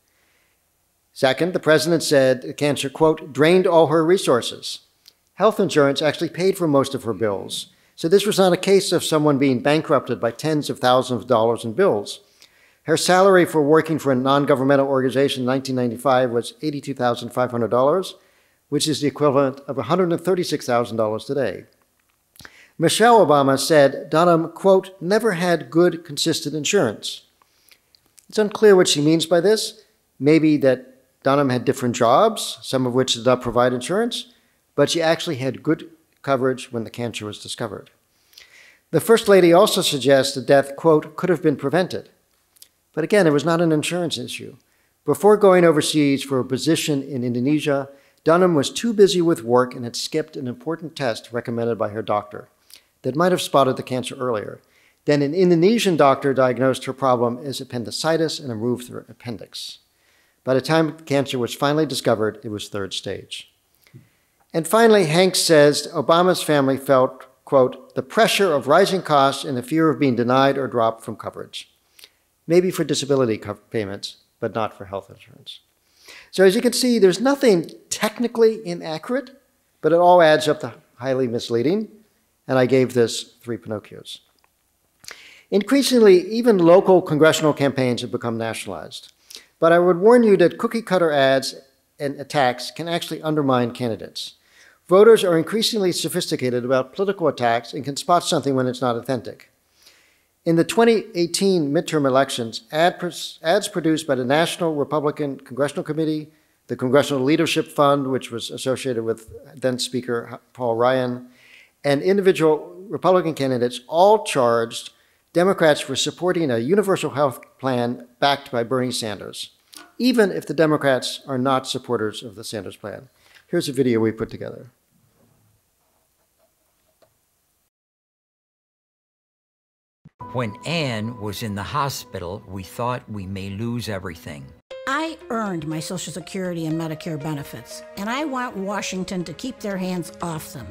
Second, the president said cancer, quote, drained all her resources. Health insurance actually paid for most of her bills. So this was not a case of someone being bankrupted by tens of thousands of dollars in bills. Her salary for working for a non governmental organization in 1995 was $82,500, which is the equivalent of $136,000 today. Michelle Obama said Dunham, quote, never had good, consistent insurance. It's unclear what she means by this. Maybe that Dunham had different jobs, some of which did not provide insurance, but she actually had good coverage when the cancer was discovered. The First Lady also suggests that death, quote, could have been prevented. But again, it was not an insurance issue. Before going overseas for a position in Indonesia, Dunham was too busy with work and had skipped an important test recommended by her doctor that might have spotted the cancer earlier. Then an Indonesian doctor diagnosed her problem as appendicitis and removed her appendix. By the time cancer was finally discovered, it was third stage. And finally, Hanks says Obama's family felt, quote, the pressure of rising costs and the fear of being denied or dropped from coverage. Maybe for disability payments, but not for health insurance. So as you can see, there's nothing technically inaccurate, but it all adds up to highly misleading and I gave this three Pinocchios. Increasingly, even local congressional campaigns have become nationalized. But I would warn you that cookie cutter ads and attacks can actually undermine candidates. Voters are increasingly sophisticated about political attacks and can spot something when it's not authentic. In the 2018 midterm elections, ads produced by the National Republican Congressional Committee, the Congressional Leadership Fund, which was associated with then Speaker Paul Ryan, and individual Republican candidates all charged Democrats for supporting a universal health plan backed by Bernie Sanders, even if the Democrats are not supporters of the Sanders plan. Here's a video we put together. When Anne was in the hospital, we thought we may lose everything. I earned my Social Security and Medicare benefits, and I want Washington to keep their hands off them.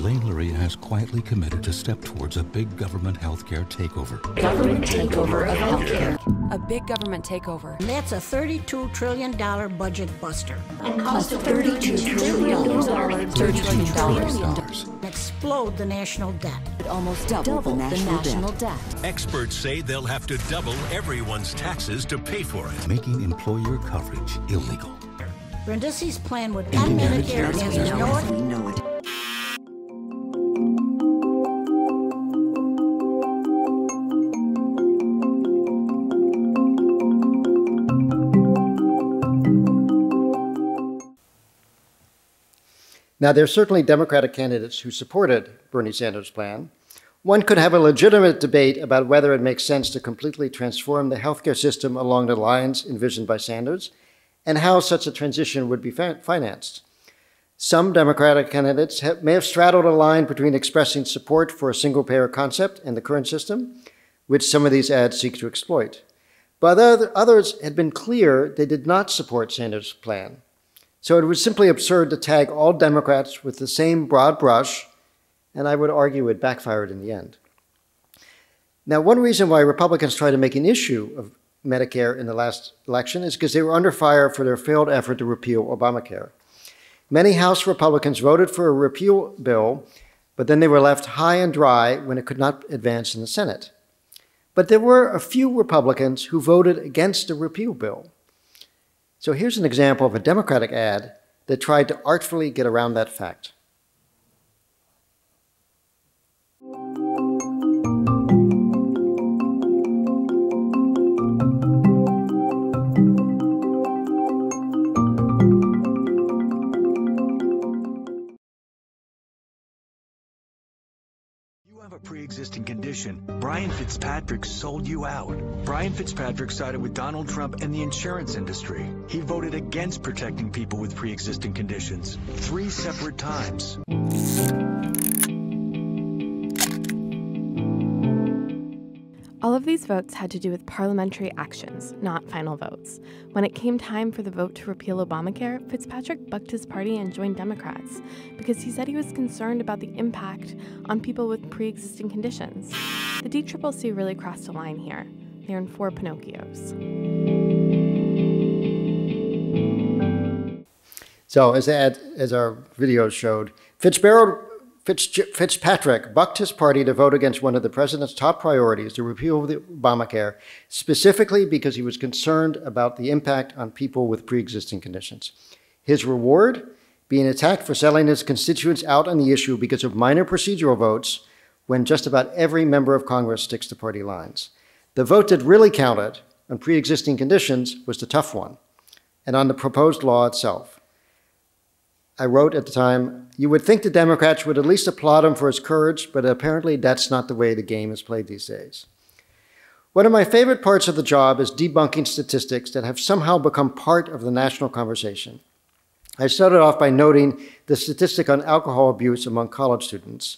Elaine Luria has quietly committed to step towards a big government healthcare takeover. Government takeover of healthcare. A big government takeover. And that's a $32 trillion budget buster. And cost of $32 trillion. $32 trillion. Explode the national debt. It almost double, double the national, national debt. debt. Experts say they'll have to double everyone's taxes to pay for it. Making employer coverage illegal. Brindisi's plan would end Medicare as we know it. Now, there are certainly Democratic candidates who supported Bernie Sanders' plan. One could have a legitimate debate about whether it makes sense to completely transform the healthcare system along the lines envisioned by Sanders and how such a transition would be financed. Some Democratic candidates have, may have straddled a line between expressing support for a single payer concept and the current system, which some of these ads seek to exploit. But other, others had been clear they did not support Sanders' plan. So it was simply absurd to tag all Democrats with the same broad brush, and I would argue it backfired in the end. Now, one reason why Republicans tried to make an issue of Medicare in the last election is because they were under fire for their failed effort to repeal Obamacare. Many House Republicans voted for a repeal bill, but then they were left high and dry when it could not advance in the Senate. But there were a few Republicans who voted against the repeal bill. So here's an example of a Democratic ad that tried to artfully get around that fact. Pre-existing Brian Fitzpatrick sold you out. Brian Fitzpatrick sided with Donald Trump and the insurance industry. He voted against protecting people with pre-existing conditions three separate times. These votes had to do with parliamentary actions, not final votes. When it came time for the vote to repeal Obamacare, Fitzpatrick bucked his party and joined Democrats because he said he was concerned about the impact on people with pre existing conditions. The DCCC really crossed a line here. They're in four Pinocchios. So, as, as our video showed, Fitzgerald Fitz, Fitzpatrick bucked his party to vote against one of the president's top priorities, the repeal of the Obamacare, specifically because he was concerned about the impact on people with pre existing conditions. His reward? Being attacked for selling his constituents out on the issue because of minor procedural votes when just about every member of Congress sticks to party lines. The vote that really counted on pre existing conditions was the tough one, and on the proposed law itself. I wrote at the time, you would think the Democrats would at least applaud him for his courage, but apparently that's not the way the game is played these days. One of my favorite parts of the job is debunking statistics that have somehow become part of the national conversation. I started off by noting the statistic on alcohol abuse among college students.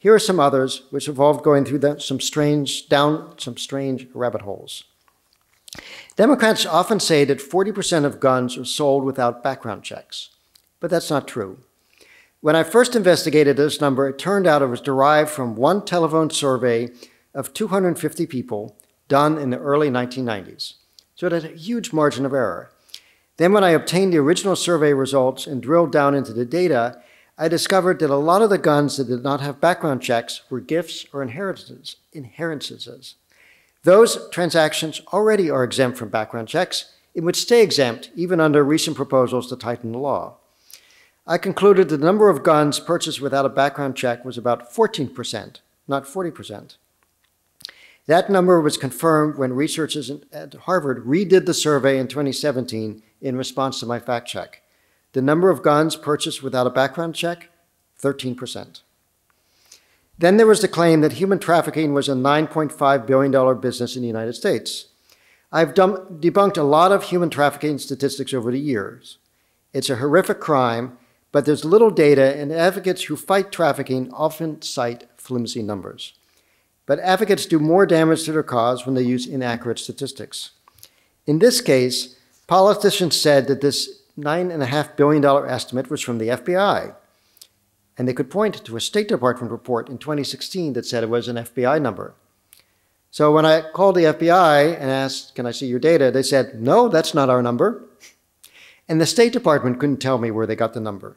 Here are some others which involved going through the, some strange down some strange rabbit holes. Democrats often say that 40% of guns are sold without background checks but that's not true. When I first investigated this number, it turned out it was derived from one telephone survey of 250 people done in the early 1990s. So it had a huge margin of error. Then, when I obtained the original survey results and drilled down into the data, I discovered that a lot of the guns that did not have background checks were gifts or inheritances. inheritances. Those transactions already are exempt from background checks and would stay exempt even under recent proposals to tighten the law. I concluded the number of guns purchased without a background check was about 14%, not 40%. That number was confirmed when researchers at Harvard redid the survey in 2017 in response to my fact check. The number of guns purchased without a background check, 13%. Then there was the claim that human trafficking was a $9.5 billion business in the United States. I've debunked a lot of human trafficking statistics over the years. It's a horrific crime but there's little data, and advocates who fight trafficking often cite flimsy numbers. But advocates do more damage to their cause when they use inaccurate statistics. In this case, politicians said that this $9.5 billion estimate was from the FBI, and they could point to a State Department report in 2016 that said it was an FBI number. So when I called the FBI and asked, Can I see your data? they said, No, that's not our number. And the State Department couldn't tell me where they got the number.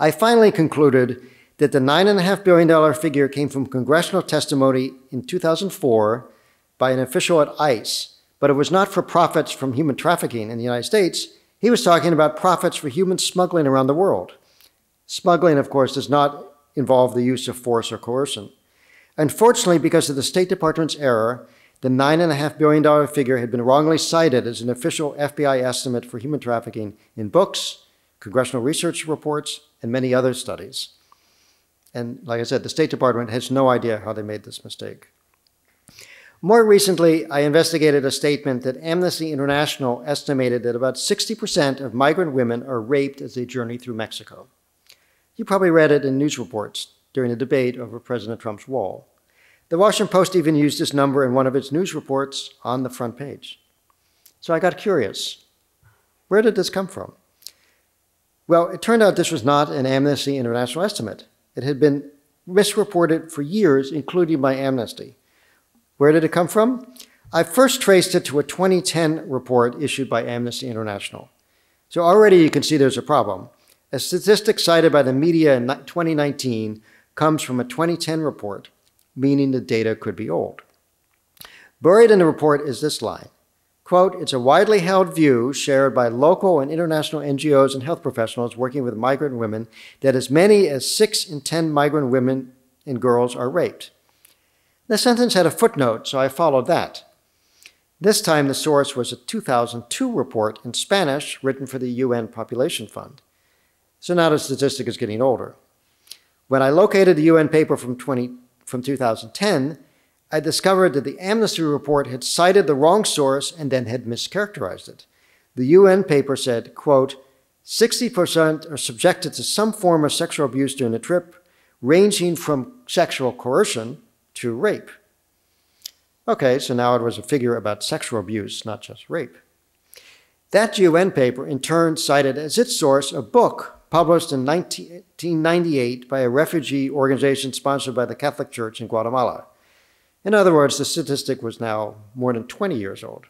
I finally concluded that the $9.5 billion figure came from congressional testimony in 2004 by an official at ICE, but it was not for profits from human trafficking in the United States. He was talking about profits for human smuggling around the world. Smuggling, of course, does not involve the use of force or coercion. Unfortunately, because of the State Department's error, the $9.5 billion figure had been wrongly cited as an official FBI estimate for human trafficking in books, congressional research reports, and many other studies. And like I said, the State Department has no idea how they made this mistake. More recently, I investigated a statement that Amnesty International estimated that about 60% of migrant women are raped as they journey through Mexico. You probably read it in news reports during the debate over President Trump's wall. The Washington Post even used this number in one of its news reports on the front page. So I got curious. Where did this come from? Well, it turned out this was not an Amnesty International estimate. It had been misreported for years, including by Amnesty. Where did it come from? I first traced it to a 2010 report issued by Amnesty International. So already you can see there's a problem. A statistic cited by the media in 2019 comes from a 2010 report, meaning the data could be old. Buried in the report is this line quote, It's a widely held view shared by local and international NGOs and health professionals working with migrant women that as many as six in 10 migrant women and girls are raped. The sentence had a footnote, so I followed that. This time the source was a 2002 report in Spanish written for the UN Population Fund. So now the statistic is getting older. When I located the UN paper from, 20, from 2010, I discovered that the Amnesty report had cited the wrong source and then had mischaracterized it. The UN paper said, quote, 60% are subjected to some form of sexual abuse during the trip, ranging from sexual coercion to rape. Okay, so now it was a figure about sexual abuse, not just rape. That UN paper, in turn, cited as its source a book published in 1998 by a refugee organization sponsored by the Catholic Church in Guatemala. In other words, the statistic was now more than 20 years old.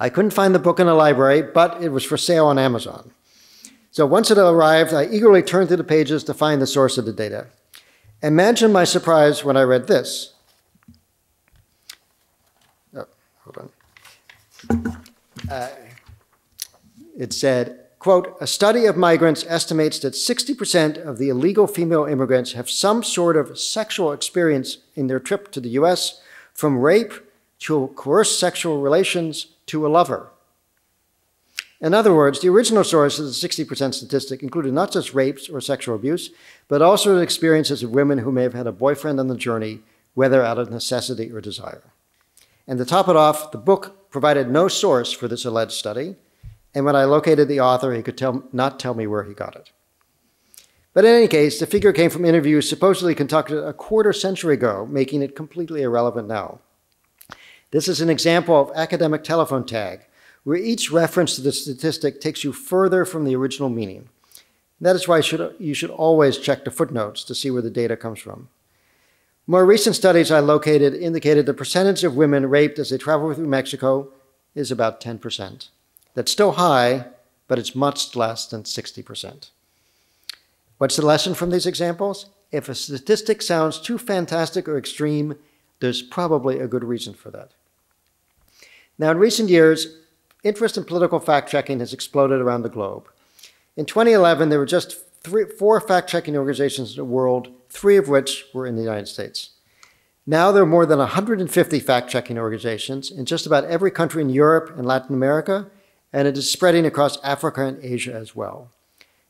I couldn't find the book in the library, but it was for sale on Amazon. So once it arrived, I eagerly turned to the pages to find the source of the data. Imagine my surprise when I read this. Oh, hold on. Uh, it said, Quote, a study of migrants estimates that 60% of the illegal female immigrants have some sort of sexual experience in their trip to the US, from rape to coerced sexual relations to a lover. In other words, the original source of the 60% statistic included not just rapes or sexual abuse, but also the experiences of women who may have had a boyfriend on the journey, whether out of necessity or desire. And to top it off, the book provided no source for this alleged study, and when I located the author, he could tell, not tell me where he got it. But in any case, the figure came from interviews supposedly conducted a quarter century ago, making it completely irrelevant now. This is an example of academic telephone tag, where each reference to the statistic takes you further from the original meaning. That is why you should, you should always check the footnotes to see where the data comes from. More recent studies I located indicated the percentage of women raped as they travel through Mexico is about 10%. That's still high, but it's much less than 60%. What's the lesson from these examples? If a statistic sounds too fantastic or extreme, there's probably a good reason for that. Now, in recent years, interest in political fact checking has exploded around the globe. In 2011, there were just three, four fact checking organizations in the world, three of which were in the United States. Now there are more than 150 fact checking organizations in just about every country in Europe and Latin America, and it is spreading across Africa and Asia as well.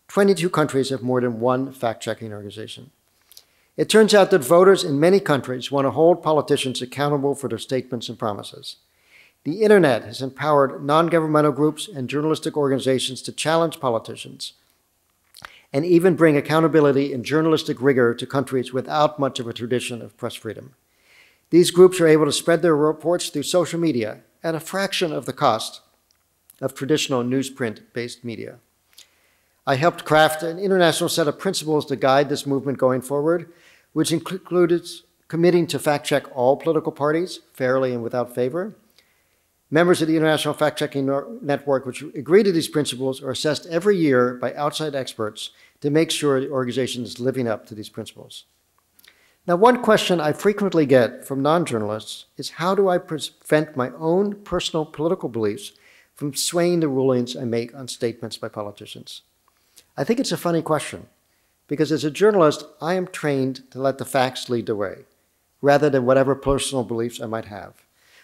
22 countries have more than one fact checking organization. It turns out that voters in many countries want to hold politicians accountable for their statements and promises. The internet has empowered non governmental groups and journalistic organizations to challenge politicians and even bring accountability and journalistic rigor to countries without much of a tradition of press freedom. These groups are able to spread their reports through social media at a fraction of the cost of traditional newsprint based media. I helped craft an international set of principles to guide this movement going forward, which included committing to fact check all political parties fairly and without favor. Members of the International Fact Checking Network, which agree to these principles, are assessed every year by outside experts to make sure the organization is living up to these principles. Now, one question I frequently get from non journalists is how do I prevent my own personal political beliefs from swaying the rulings I make on statements by politicians? I think it's a funny question because as a journalist, I am trained to let the facts lead the way rather than whatever personal beliefs I might have.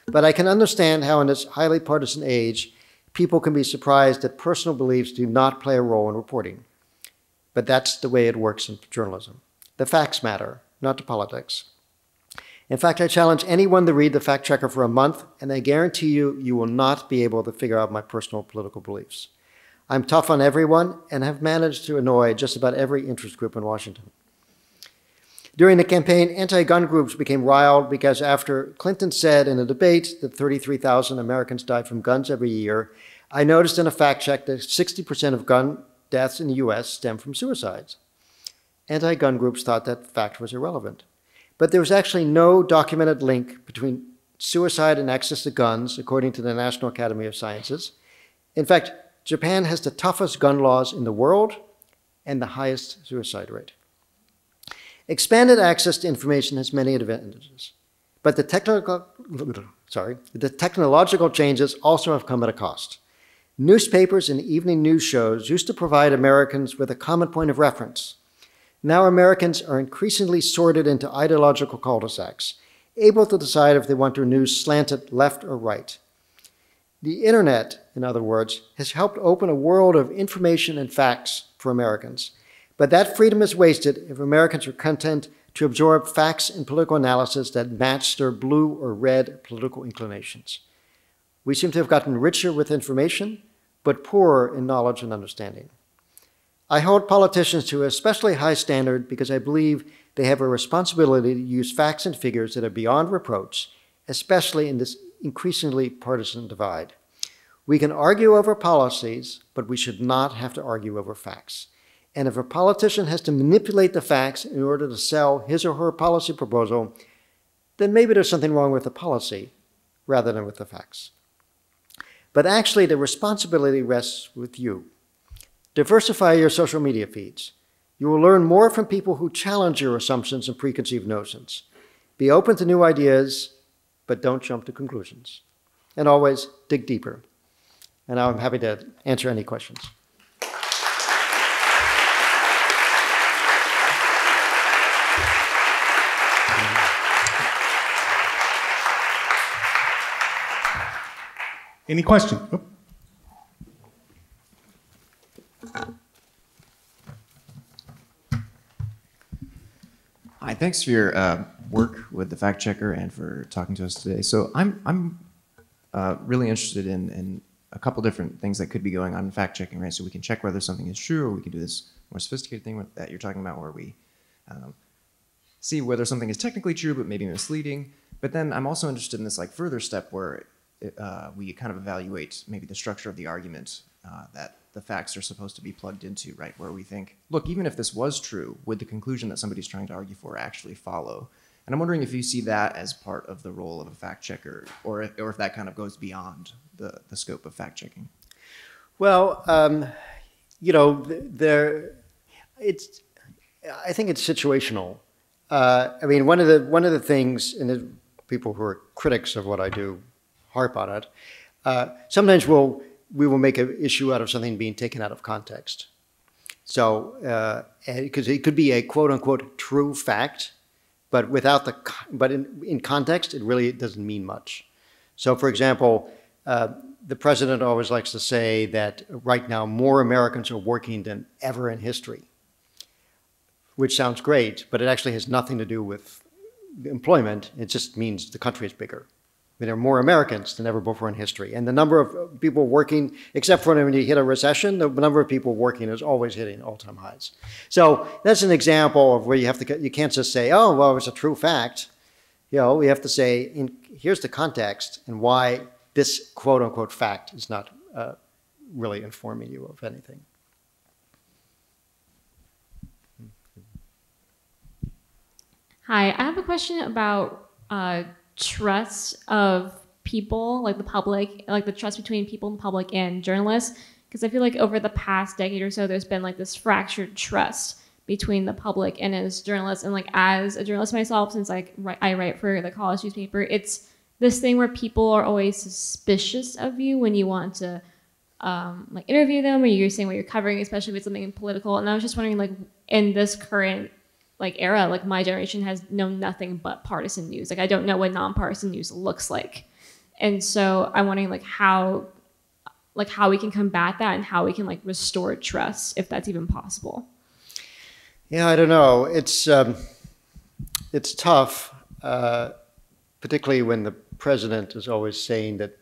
But I can understand how, in this highly partisan age, people can be surprised that personal beliefs do not play a role in reporting. But that's the way it works in journalism. The facts matter, not the politics. In fact, I challenge anyone to read the fact checker for a month, and I guarantee you, you will not be able to figure out my personal political beliefs. I'm tough on everyone and have managed to annoy just about every interest group in Washington. During the campaign, anti gun groups became riled because after Clinton said in a debate that 33,000 Americans died from guns every year, I noticed in a fact check that 60% of gun deaths in the US stem from suicides. Anti gun groups thought that fact was irrelevant. But there was actually no documented link between suicide and access to guns, according to the National Academy of Sciences. In fact, Japan has the toughest gun laws in the world and the highest suicide rate. Expanded access to information has many advantages, but the technical, *laughs* sorry, the technological changes also have come at a cost. Newspapers and evening news shows used to provide Americans with a common point of reference. Now Americans are increasingly sorted into ideological cul-de-sacs, able to decide if they want their news slanted left or right. The internet, in other words, has helped open a world of information and facts for Americans. But that freedom is wasted if Americans are content to absorb facts and political analysis that match their blue or red political inclinations. We seem to have gotten richer with information, but poorer in knowledge and understanding. I hold politicians to a especially high standard because I believe they have a responsibility to use facts and figures that are beyond reproach, especially in this increasingly partisan divide. We can argue over policies, but we should not have to argue over facts. And if a politician has to manipulate the facts in order to sell his or her policy proposal, then maybe there's something wrong with the policy rather than with the facts. But actually, the responsibility rests with you. Diversify your social media feeds. You will learn more from people who challenge your assumptions and preconceived notions. Be open to new ideas, but don't jump to conclusions. And always dig deeper. And I'm happy to answer any questions. Any questions? Oh. Hi, thanks for your uh, work with the fact checker and for talking to us today. So I'm I'm uh, really interested in, in a couple different things that could be going on in fact checking, right? So we can check whether something is true, or we can do this more sophisticated thing that you're talking about, where we um, see whether something is technically true but maybe misleading. But then I'm also interested in this like further step where uh, we kind of evaluate maybe the structure of the argument uh, that the facts are supposed to be plugged into, right? Where we think, look, even if this was true, would the conclusion that somebody's trying to argue for actually follow? And I'm wondering if you see that as part of the role of a fact checker, or if, or if that kind of goes beyond the, the scope of fact checking. Well, um, you know, there, it's. I think it's situational. Uh, I mean, one of the one of the things, and the people who are critics of what I do harp on it. Uh, sometimes we'll we will make an issue out of something being taken out of context. So, because uh, it could be a quote unquote true fact, but without the but in, in context, it really doesn't mean much. So, for example, uh, the president always likes to say that right now more Americans are working than ever in history, which sounds great, but it actually has nothing to do with employment. It just means the country is bigger there are more Americans than ever before in history. And the number of people working, except for when you hit a recession, the number of people working is always hitting all-time highs. So that's an example of where you have to, you can't just say, oh, well, it's a true fact. You know, we have to say, in, here's the context and why this quote unquote fact is not uh, really informing you of anything. Hi, I have a question about uh, trust of people, like the public, like the trust between people and the public and journalists. Because I feel like over the past decade or so, there's been like this fractured trust between the public and as journalists. And like as a journalist myself, since like I write for the college newspaper, it's this thing where people are always suspicious of you when you want to um, like interview them or you're saying what you're covering, especially if it's something political. And I was just wondering, like in this current like era, like my generation has known nothing but partisan news. Like I don't know what nonpartisan news looks like. And so I'm wondering like how like how we can combat that and how we can like restore trust if that's even possible. Yeah, I don't know. It's um, it's tough. uh, particularly when the president is always saying that,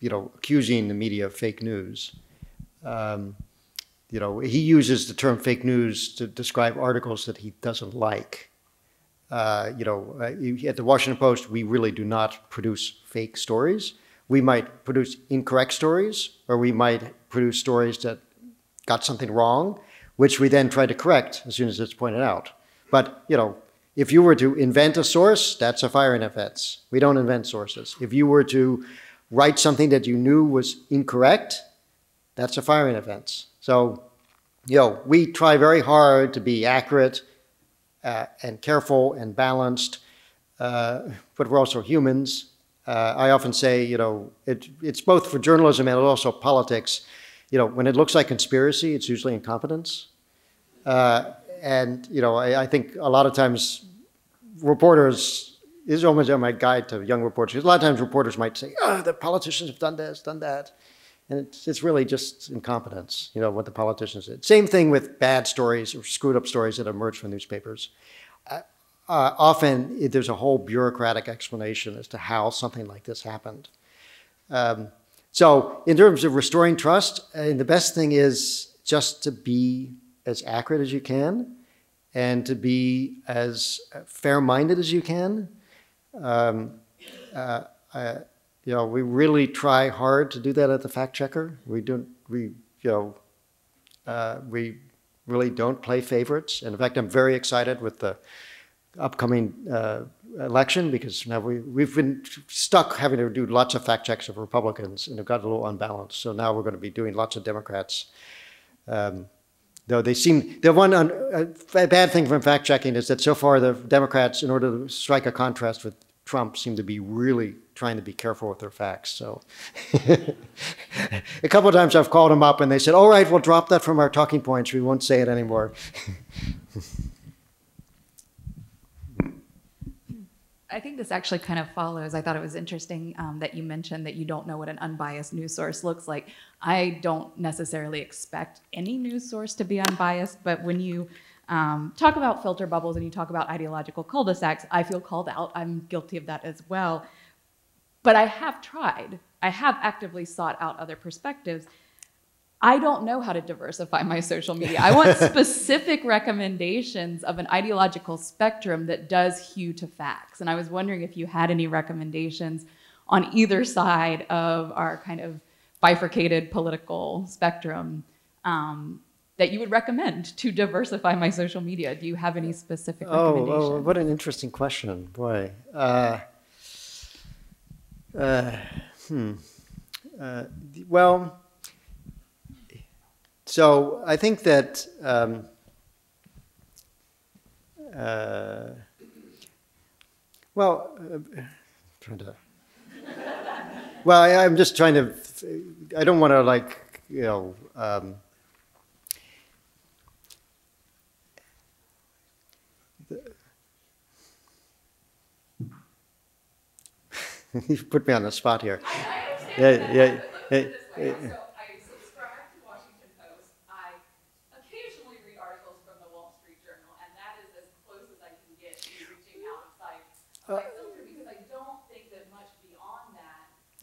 you know, accusing the media of fake news. Um, you know, he uses the term fake news to describe articles that he doesn't like. Uh, you know, uh, at the Washington Post, we really do not produce fake stories. We might produce incorrect stories, or we might produce stories that got something wrong, which we then try to correct as soon as it's pointed out. But, you know, if you were to invent a source, that's a firing offense. We don't invent sources. If you were to write something that you knew was incorrect, that's a firing offense. So, you know, we try very hard to be accurate uh, and careful and balanced, uh, but we're also humans. Uh, I often say, you know, it, it's both for journalism and also politics. You know, when it looks like conspiracy, it's usually incompetence. Uh, and, you know, I, I, think a lot of times reporters, this is almost my guide to young reporters. A lot of times reporters might say, oh, the politicians have done this, done that. And it's, it's really just incompetence, you know, what the politicians did. Same thing with bad stories or screwed up stories that emerge from newspapers. Uh, uh, often it, there's a whole bureaucratic explanation as to how something like this happened. Um, so, in terms of restoring trust, uh, the best thing is just to be as accurate as you can and to be as fair minded as you can. Um, uh, you know, we really try hard to do that at the fact checker. We don't, we, you know, uh, we really don't play favorites. And in fact, I'm very excited with the upcoming uh, election because now we, we've been stuck having to do lots of fact checks of Republicans and it got a little unbalanced. So now we're going to be doing lots of Democrats. Um, though they seem, the one un, uh, bad thing from fact checking is that so far the Democrats, in order to strike a contrast with Trump, seem to be really trying to be careful with their facts. So *laughs* a couple of times I've called them up and they said, all right, we'll drop that from our talking points. We won't say it anymore. I think this actually kind of follows. I thought it was interesting um, that you mentioned that you don't know what an unbiased news source looks like. I don't necessarily expect any news source to be unbiased, but when you um, talk about filter bubbles and you talk about ideological cul-de-sacs, I feel called out. I'm guilty of that as well. But I have tried. I have actively sought out other perspectives. I don't know how to diversify my social media. I want *laughs* specific recommendations of an ideological spectrum that does hew to facts. And I was wondering if you had any recommendations on either side of our kind of bifurcated political spectrum um, that you would recommend to diversify my social media. Do you have any specific oh, recommendations? Oh, what an interesting question. Boy. Uh, uh, hmm. Uh, well, so I think that um, uh, well, uh, trying to. Well, I, am just trying to. I don't want to like you know. Um, *laughs* you put me on the spot here. Yeah, yeah, yeah, yeah.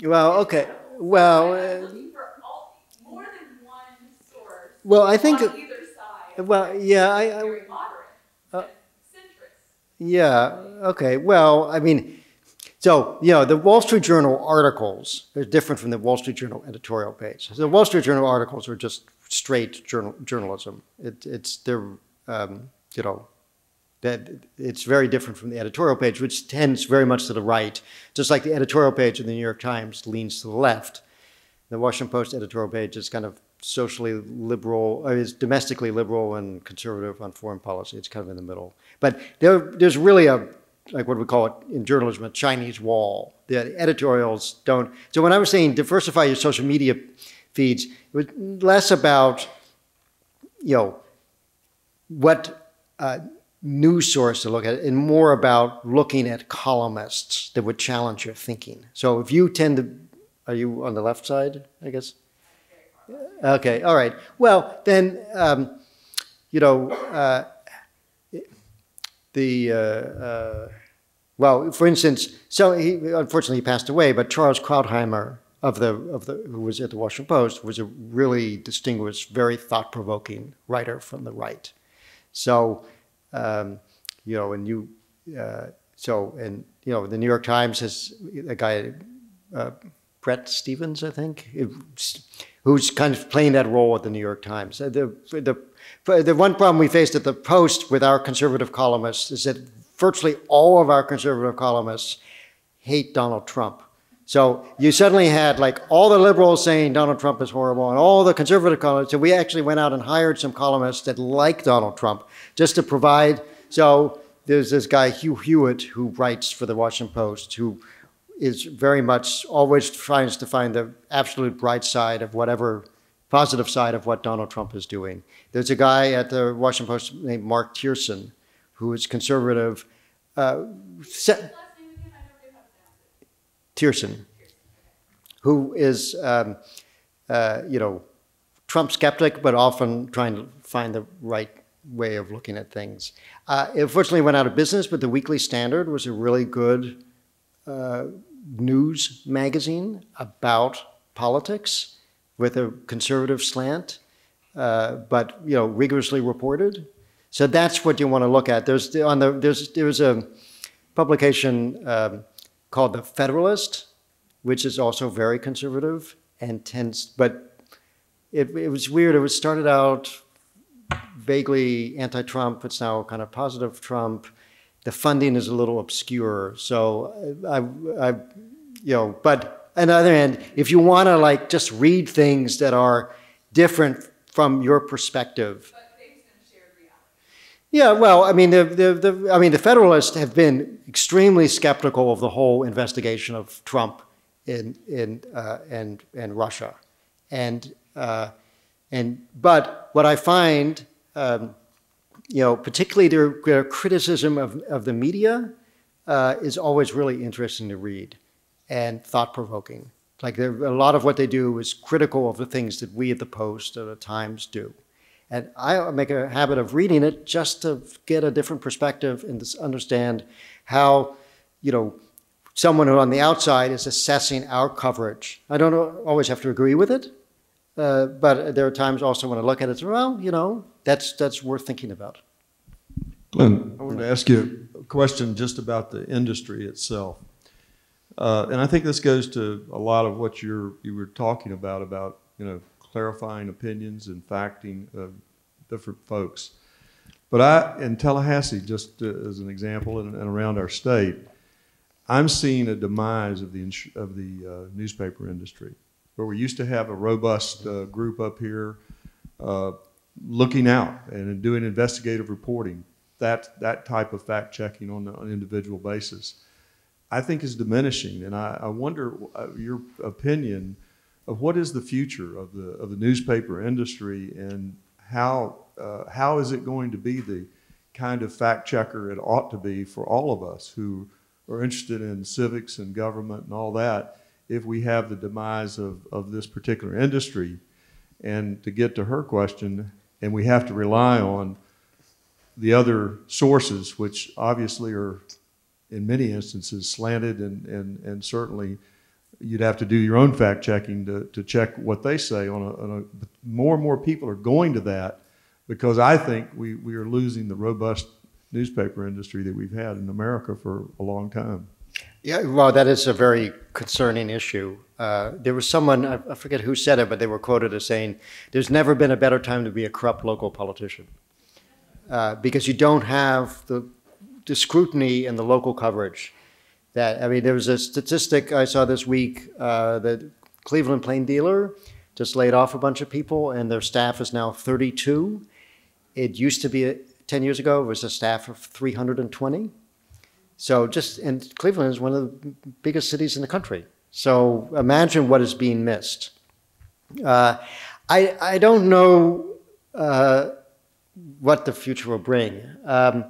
Well, okay. Well, uh, well, I think. well, yeah, I. I uh, yeah. Okay. Well, I mean, so, you know, the Wall Street Journal articles are different from the Wall Street Journal editorial page. The Wall Street Journal articles are just straight journal, journalism. It, it's, they're, um, you know, that it's very different from the editorial page, which tends very much to the right, just like the editorial page of the New York Times leans to the left. The Washington Post editorial page is kind of socially liberal, or is domestically liberal and conservative on foreign policy. It's kind of in the middle. But there, there's really a like what we call it in journalism, a Chinese wall. The editorials don't. So when I was saying diversify your social media feeds, it was less about, you know, what uh, news source to look at, and more about looking at columnists that would challenge your thinking. So if you tend to, are you on the left side? I guess. Okay. All right. Well, then, um, you know. Uh, the uh, uh, well, for instance, so he unfortunately he passed away, but Charles Krauthammer of the of the who was at the Washington Post was a really distinguished, very thought provoking writer from the right. So, um, you know, and you, uh, so and you know, the New York Times has a guy, uh, Stephens, I think, who's kind of playing that role at the New York Times. The the the one problem we faced at the Post with our conservative columnists is that virtually all of our conservative columnists hate Donald Trump. So you suddenly had like all the liberals saying Donald Trump is horrible and all the conservative columnists. So we actually went out and hired some columnists that like Donald Trump just to provide. So there's this guy, Hugh Hewitt, who writes for the Washington Post, who is very much always tries to find the absolute bright side of whatever positive side of what Donald Trump is doing. There's a guy at the Washington Post named Marc Thiessen, who is conservative. Uh, Tierson, who is, um, uh, you know, Trump skeptic, but often trying to find the right way of looking at things. Uh, it unfortunately went out of business, but the Weekly Standard was a really good uh, news magazine about politics with a conservative slant, uh, but you know rigorously reported. So that's what you want to look at. There's on the there's there was a publication um, called the Federalist, which is also very conservative and tends, but it, it was weird. It was started out vaguely anti-Trump. It's now kind of positive Trump. The funding is a little obscure. So I, I you know, but on the other hand, if you want to like just read things that are different from your perspective, yeah, well, I mean, the, the, the, I mean, the Federalists have been extremely skeptical of the whole investigation of Trump in in uh, and and Russia, and uh, and but what I find, um, you know, particularly their, their criticism of of the media, uh, is always really interesting to read, and thought provoking. Like a lot of what they do is critical of the things that we at the Post or the Times do. And I make a habit of reading it just to get a different perspective and understand how, you know, someone who on the outside is assessing our coverage. I don't always have to agree with it, uh, but there are times also when I look at it, well, you know, that's that's worth thinking about. Glenn, I wanted to ask you a question just about the industry itself. Uh, and I think this goes to a lot of what you're you were talking about about you know clarifying opinions and facting uh, different folks. But I, in Tallahassee, just uh, as an example, and, and, around our state, I'm seeing a demise of the of the uh, newspaper industry, where we used to have a robust uh, group up here uh, looking out and doing investigative reporting. That that type of fact checking on, an individual basis, I think, is diminishing. And I, I wonder uh, your opinion of what is the future of the of the newspaper industry and how uh, how is it going to be the kind of fact checker it ought to be for all of us who are interested in civics and government and all that if we have the demise of, of this particular industry and to get to her question and we have to rely on the other sources which obviously are in many instances slanted and, and, and certainly you'd have to do your own fact checking to, to check what they say on a, on a more and more people are going to that because I think we, we are losing the robust newspaper industry that we've had in America for a long time. Yeah, well, that is a very concerning issue. Uh, there was someone, I forget who said it, but they were quoted as saying, There's never been a better time to be a corrupt local politician. Uh, because you don't have the, the scrutiny and the local coverage that I mean, there was a statistic I saw this week uh, that Cleveland Plain Dealer just laid off a bunch of people, and their staff is now 32. It used to be 10 years ago, it was a staff of 320. So just and Cleveland is one of the biggest cities in the country. So imagine what is being missed. Uh, I I don't know uh, what the future will bring. Um,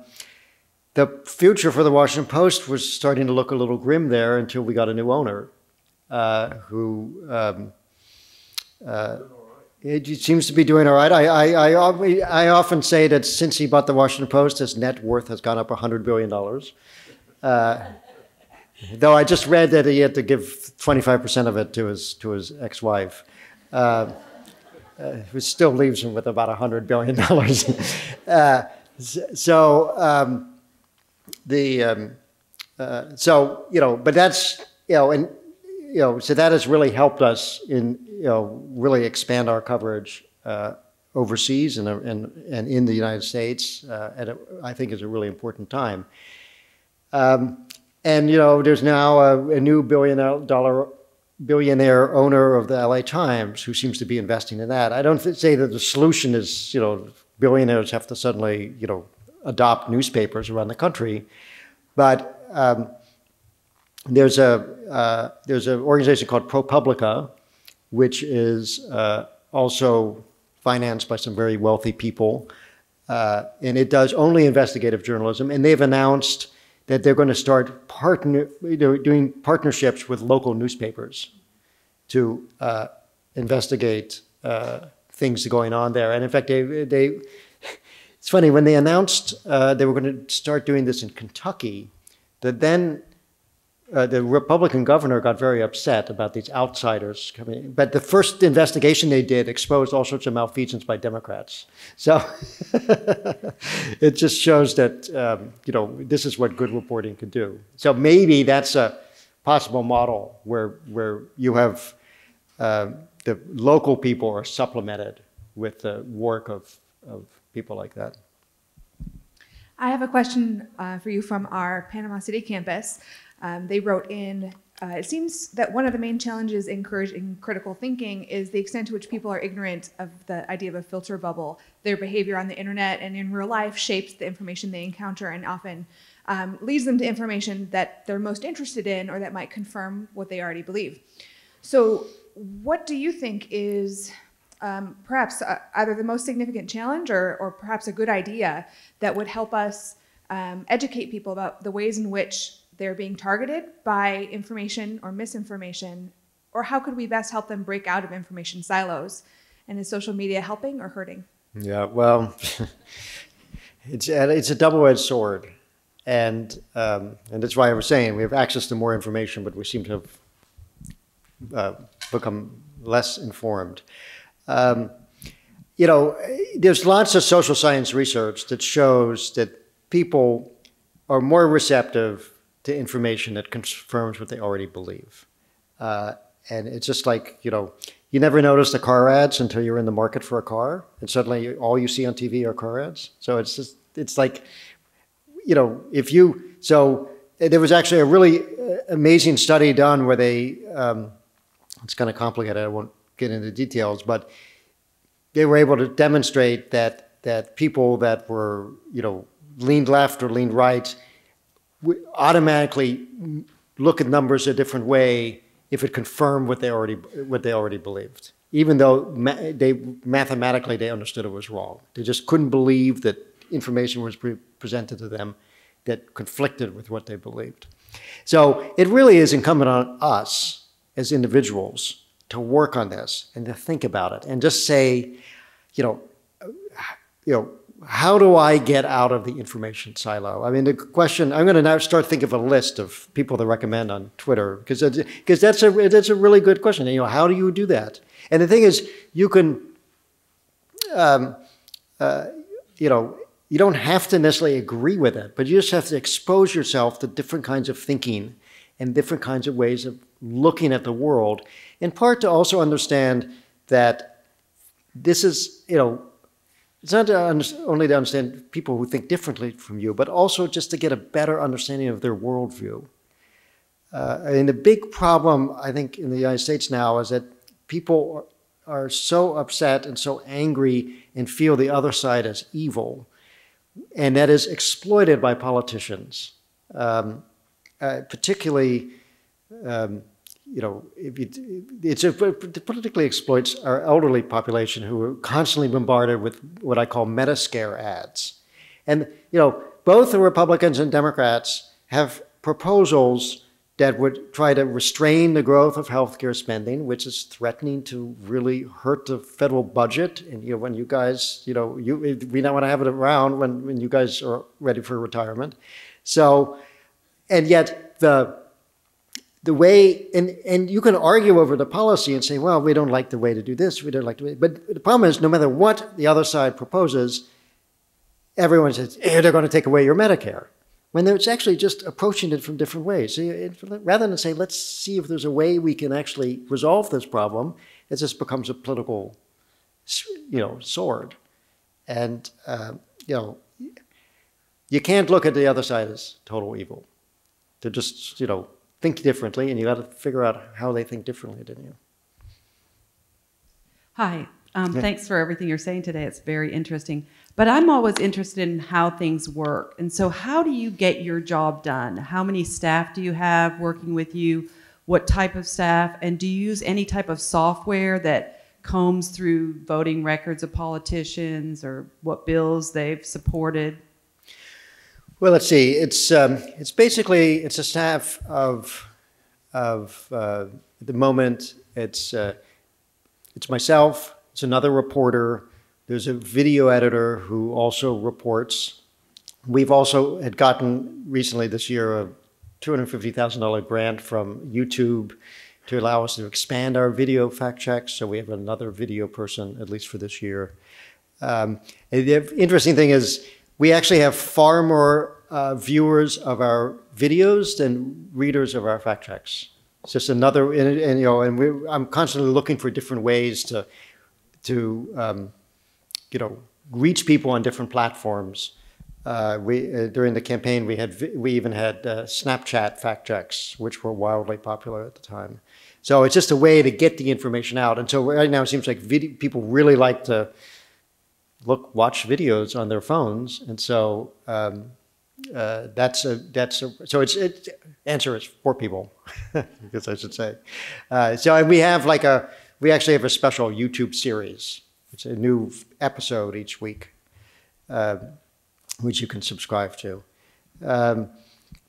the future for the Washington Post was starting to look a little grim there until we got a new owner uh, who um, uh, it seems to be doing all right. I, I, I, I, often say that since he bought the Washington Post, his net worth has gone up $100 billion. Uh, though I just read that he had to give 25% of it to his, to his ex-wife. Uh, uh, which still leaves him with about $100 billion. *laughs* uh, so, um, the, um, uh, so, you know, but that's, you know, and, you know, so that has really helped us in, you know, really expand our coverage overseas and, and, and in the United States uh, I think, is a really important time. Um, and, you know, there's now a, a new billion dollar billionaire owner of the LA Times who seems to be investing in that. I don't say that the solution is, you know, billionaires have to suddenly, you know, adopt newspapers around the country, but um, there's a uh, there's an organization called ProPublica, which is uh, also financed by some very wealthy people, uh, and it does only investigative journalism. And they've announced that they're going to start partner, doing partnerships with local newspapers to uh, investigate uh, things going on there. And in fact, they, they it's funny, when they announced uh, they were going to start doing this in Kentucky, that then uh, the Republican governor got very upset about these outsiders coming. But the first investigation they did exposed all sorts of malfeasance by Democrats. So *laughs* it just shows that um, you know this is what good reporting can do. So maybe that's a possible model where where you have uh, the local people are supplemented with the work of, of people like that. I have a question uh, for you from our Panama City campus. Um, they wrote in, uh, it seems that one of the main challenges encouraging critical thinking is the extent to which people are ignorant of the idea of a filter bubble. Their behavior on the internet and in real life shapes the information they encounter and often um, leads them to information that they're most interested in or that might confirm what they already believe. So, what do you think is um, perhaps uh, either the most significant challenge or, or perhaps a good idea that would help us um, educate people about the ways in which they're being targeted by information or misinformation, or how could we best help them break out of information silos? And is social media helping or hurting? Yeah, well, *laughs* it's it's a double-edged sword, and um, and that's why I was saying we have access to more information, but we seem to have uh, become less informed. Um, you know, there's lots of social science research that shows that people are more receptive to information that confirms what they already believe. Uh, and it's just like, you know, you never notice the car ads until you're in the market for a car, and suddenly all you see on TV are car ads. So it's just, it's like, you know, if you, so there was actually a really uh, amazing study done where they, um, it's kind of complicated, I won't get into details, but they were able to demonstrate that, that people that were, you know, leaned left or leaned right automatically look at numbers a different way if it confirmed what they already what they already believed, even though ma they mathematically they understood it was wrong. They just couldn't believe that information was pre presented to them that conflicted with what they believed. So it really is incumbent on us as individuals to work on this and to think about it and just say, you know, you know, how do I get out of the information silo? I mean, the question, I'm going to now start thinking of a list of people to recommend on Twitter because because that's a, that's a really good question. You know, how do you do that? And the thing is, you can, um, uh, you know, you don't have to necessarily agree with it, but you just have to expose yourself to different kinds of thinking and different kinds of ways of looking at the world, in part to also understand that this is, you know, it's not to only to understand people who think differently from you, but also just to get a better understanding of their worldview. Uh, and the big problem, I think, in the United States now is that people are so upset and so angry and feel the other side as evil, and that is exploited by politicians, um, uh, particularly. Um, you know, it, it's a, it politically exploits our elderly population who are constantly bombarded with what I call Mediscare ads. And, you know, both the Republicans and Democrats have proposals that would try to restrain the growth of healthcare spending, which is threatening to really hurt the federal budget. And you know, when you guys, you know, you we don't want to have it around when, when you guys are ready for retirement. So and yet the the way and and you can argue over the policy and say, well, we don't like the way to do this, we don't like the way. But the problem is, no matter what the other side proposes, everyone says eh, they're going to take away your Medicare. When it's actually just approaching it from different ways. So rather than say, let's see if there's a way we can actually resolve this problem, it just becomes a political, you know, sword. And uh, you know, you can't look at the other side as total evil. They're just, you know, think differently, and you got to figure out how they think differently didn't you. Hi. Um, Yeah. Thanks for everything you're saying today. It's very interesting. But I'm always interested in how things work. And so, how do you get your job done? How many staff do you have working with you? What type of staff? And do you use any type of software that combs through voting records of politicians or what bills they've supported? Well, let's see. It's um, it's basically it's a staff of of uh, at the moment. It's uh, it's myself. It's another reporter. There's a video editor who also reports. We've also had gotten recently this year a two hundred fifty thousand dollar grant from YouTube to allow us to expand our video fact checks. So we have another video person at least for this year. Um, the interesting thing is, we actually have far more uh, viewers of our videos than readers of our fact checks. It's just another, and, and you know, and we, I'm constantly looking for different ways to, to, um, you know, reach people on different platforms. Uh, we uh, during the campaign we had we even had uh, Snapchat fact checks, which were wildly popular at the time. So it's just a way to get the information out. And so right now it seems like video, people really like to look watch videos on their phones, and so um, uh, that's a that's a so it's it answer is for people, *laughs* I guess I should say. Uh, so and we have like a we actually have a special YouTube series. It's a new episode each week, uh, which you can subscribe to. Um,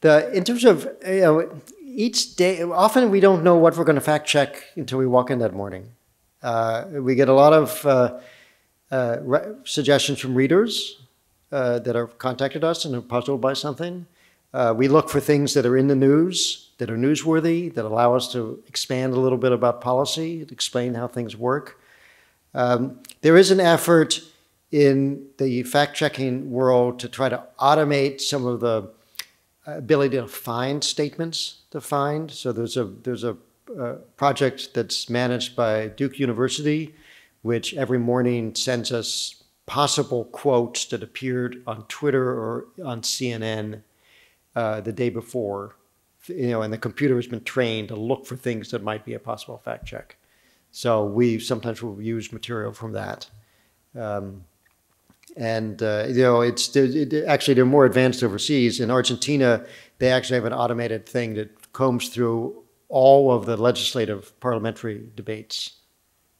the in terms of you know each day, often we don't know what we're going to fact check until we walk in that morning. Uh, we get a lot of uh, suggestions from readers uh, that have contacted us and are puzzled by something. Uh, we look for things that are in the news, that are newsworthy, that allow us to expand a little bit about policy, explain how things work. Um, there is an effort in the fact checking world to try to automate some of the ability to find statements to find. So there's a there's a uh, project that's managed by Duke University, which every morning sends us possible quotes that appeared on Twitter or on CNN uh, the day before. You know, and the computer has been trained to look for things that might be a possible fact check. So we sometimes will use material from that. Um, and uh, you know, it's it, actually they're more advanced overseas. In Argentina, they actually have an automated thing that combs through all of the legislative parliamentary debates.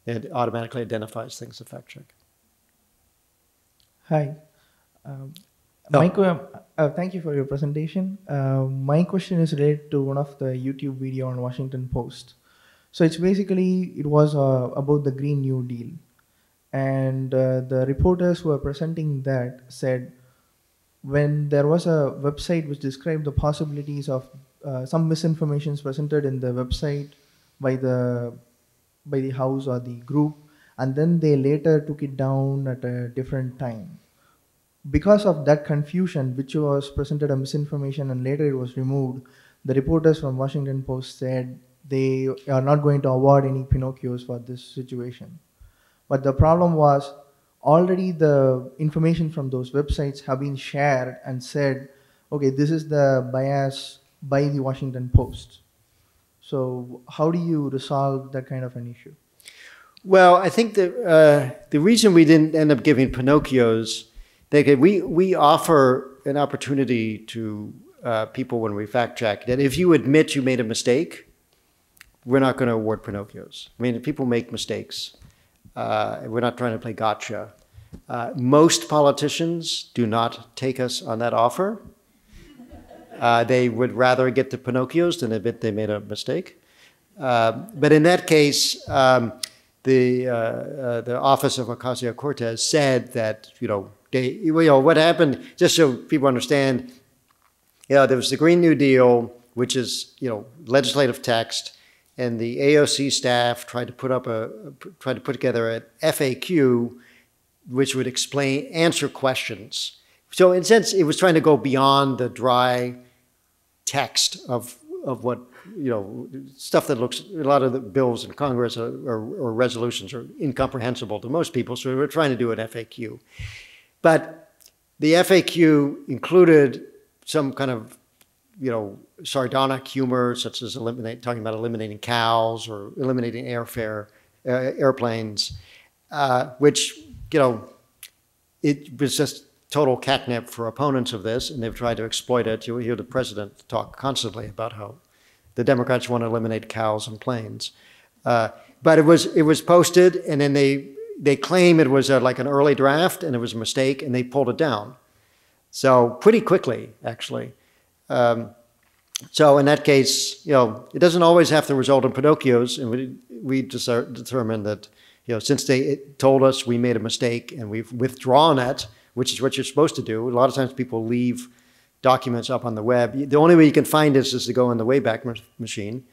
It automatically identifies things to fact check. Hi. Um, Oh. My uh, thank you for your presentation. Uh, my question is related to one of the YouTube video on Washington Post. So it's basically it was uh, about the Green New Deal, and uh, the reporters who are presenting that said when there was a website which described the possibilities of uh, some misinformations presented in the website by the by the house or the group, and then they later took it down at a different time because of that confusion, which was presented a misinformation and later it was removed, the reporters from Washington Post said they are not going to award any Pinocchios for this situation. But the problem was already the information from those websites have been shared and said, okay, this is the bias by the Washington Post. So how do you resolve that kind of an issue? Well, I think that uh, the reason we didn't end up giving Pinocchios, they could, we we offer an opportunity to uh, people when we fact check that if you admit you made a mistake, we're not going to award Pinocchios. I mean, people make mistakes. Uh, we're not trying to play gotcha. Uh, most politicians do not take us on that offer. Uh, they would rather get the Pinocchios than admit they made a mistake. Uh, but in that case, um, the uh, uh, the office of Ocasio Cortez said that you know they you know what happened. Just so people understand, you know, there was the Green New Deal, which is, you know, legislative text, and the AOC staff tried to put up a, tried to put together an FAQ, which would explain, answer questions. So in a sense, it was trying to go beyond the dry text of, of what, you know, stuff that looks, a lot of the bills in Congress or, resolutions are incomprehensible to most people, so we were trying to do an FAQ. But the FAQ included some kind of, you know, sardonic humor, such as eliminate, talking about eliminating cows or eliminating airfare, uh, airplanes, uh, which, you know, it was just total catnip for opponents of this, and they've tried to exploit it. You hear the president talk constantly about how the Democrats want to eliminate cows and planes. Uh, but it was it was posted, and then they they claim it was a, like an early draft, and it was a mistake, and they pulled it down. So pretty quickly, actually. Um, so in that case, you know, it doesn't always have to result in Pinocchios, and we we determined that you know since they told us we made a mistake and we've withdrawn it, which is what you're supposed to do. A lot of times people leave documents up on the web. The only way you can find this is to go in the Wayback Machine.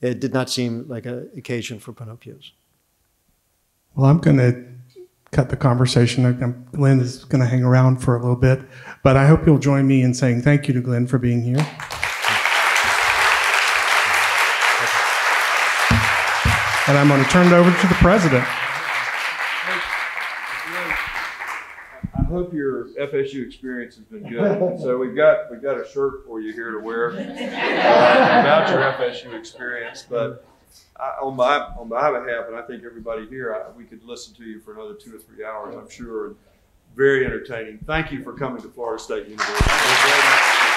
It did not seem like an occasion for Pinocchios. Well, I'm going to cut the conversation. Glenn is going to hang around for a little bit, but I hope you'll join me in saying thank you to Glenn for being here. And I'm going to turn it over to the president. Hope your FSU experience has been good. So we've got we've got a shirt for you here to wear uh, *laughs* about your FSU experience. But I, on my on my behalf, and I think everybody here, I, we could listen to you for another two or three hours. I'm sure. Very entertaining. Thank you for coming to Florida State University.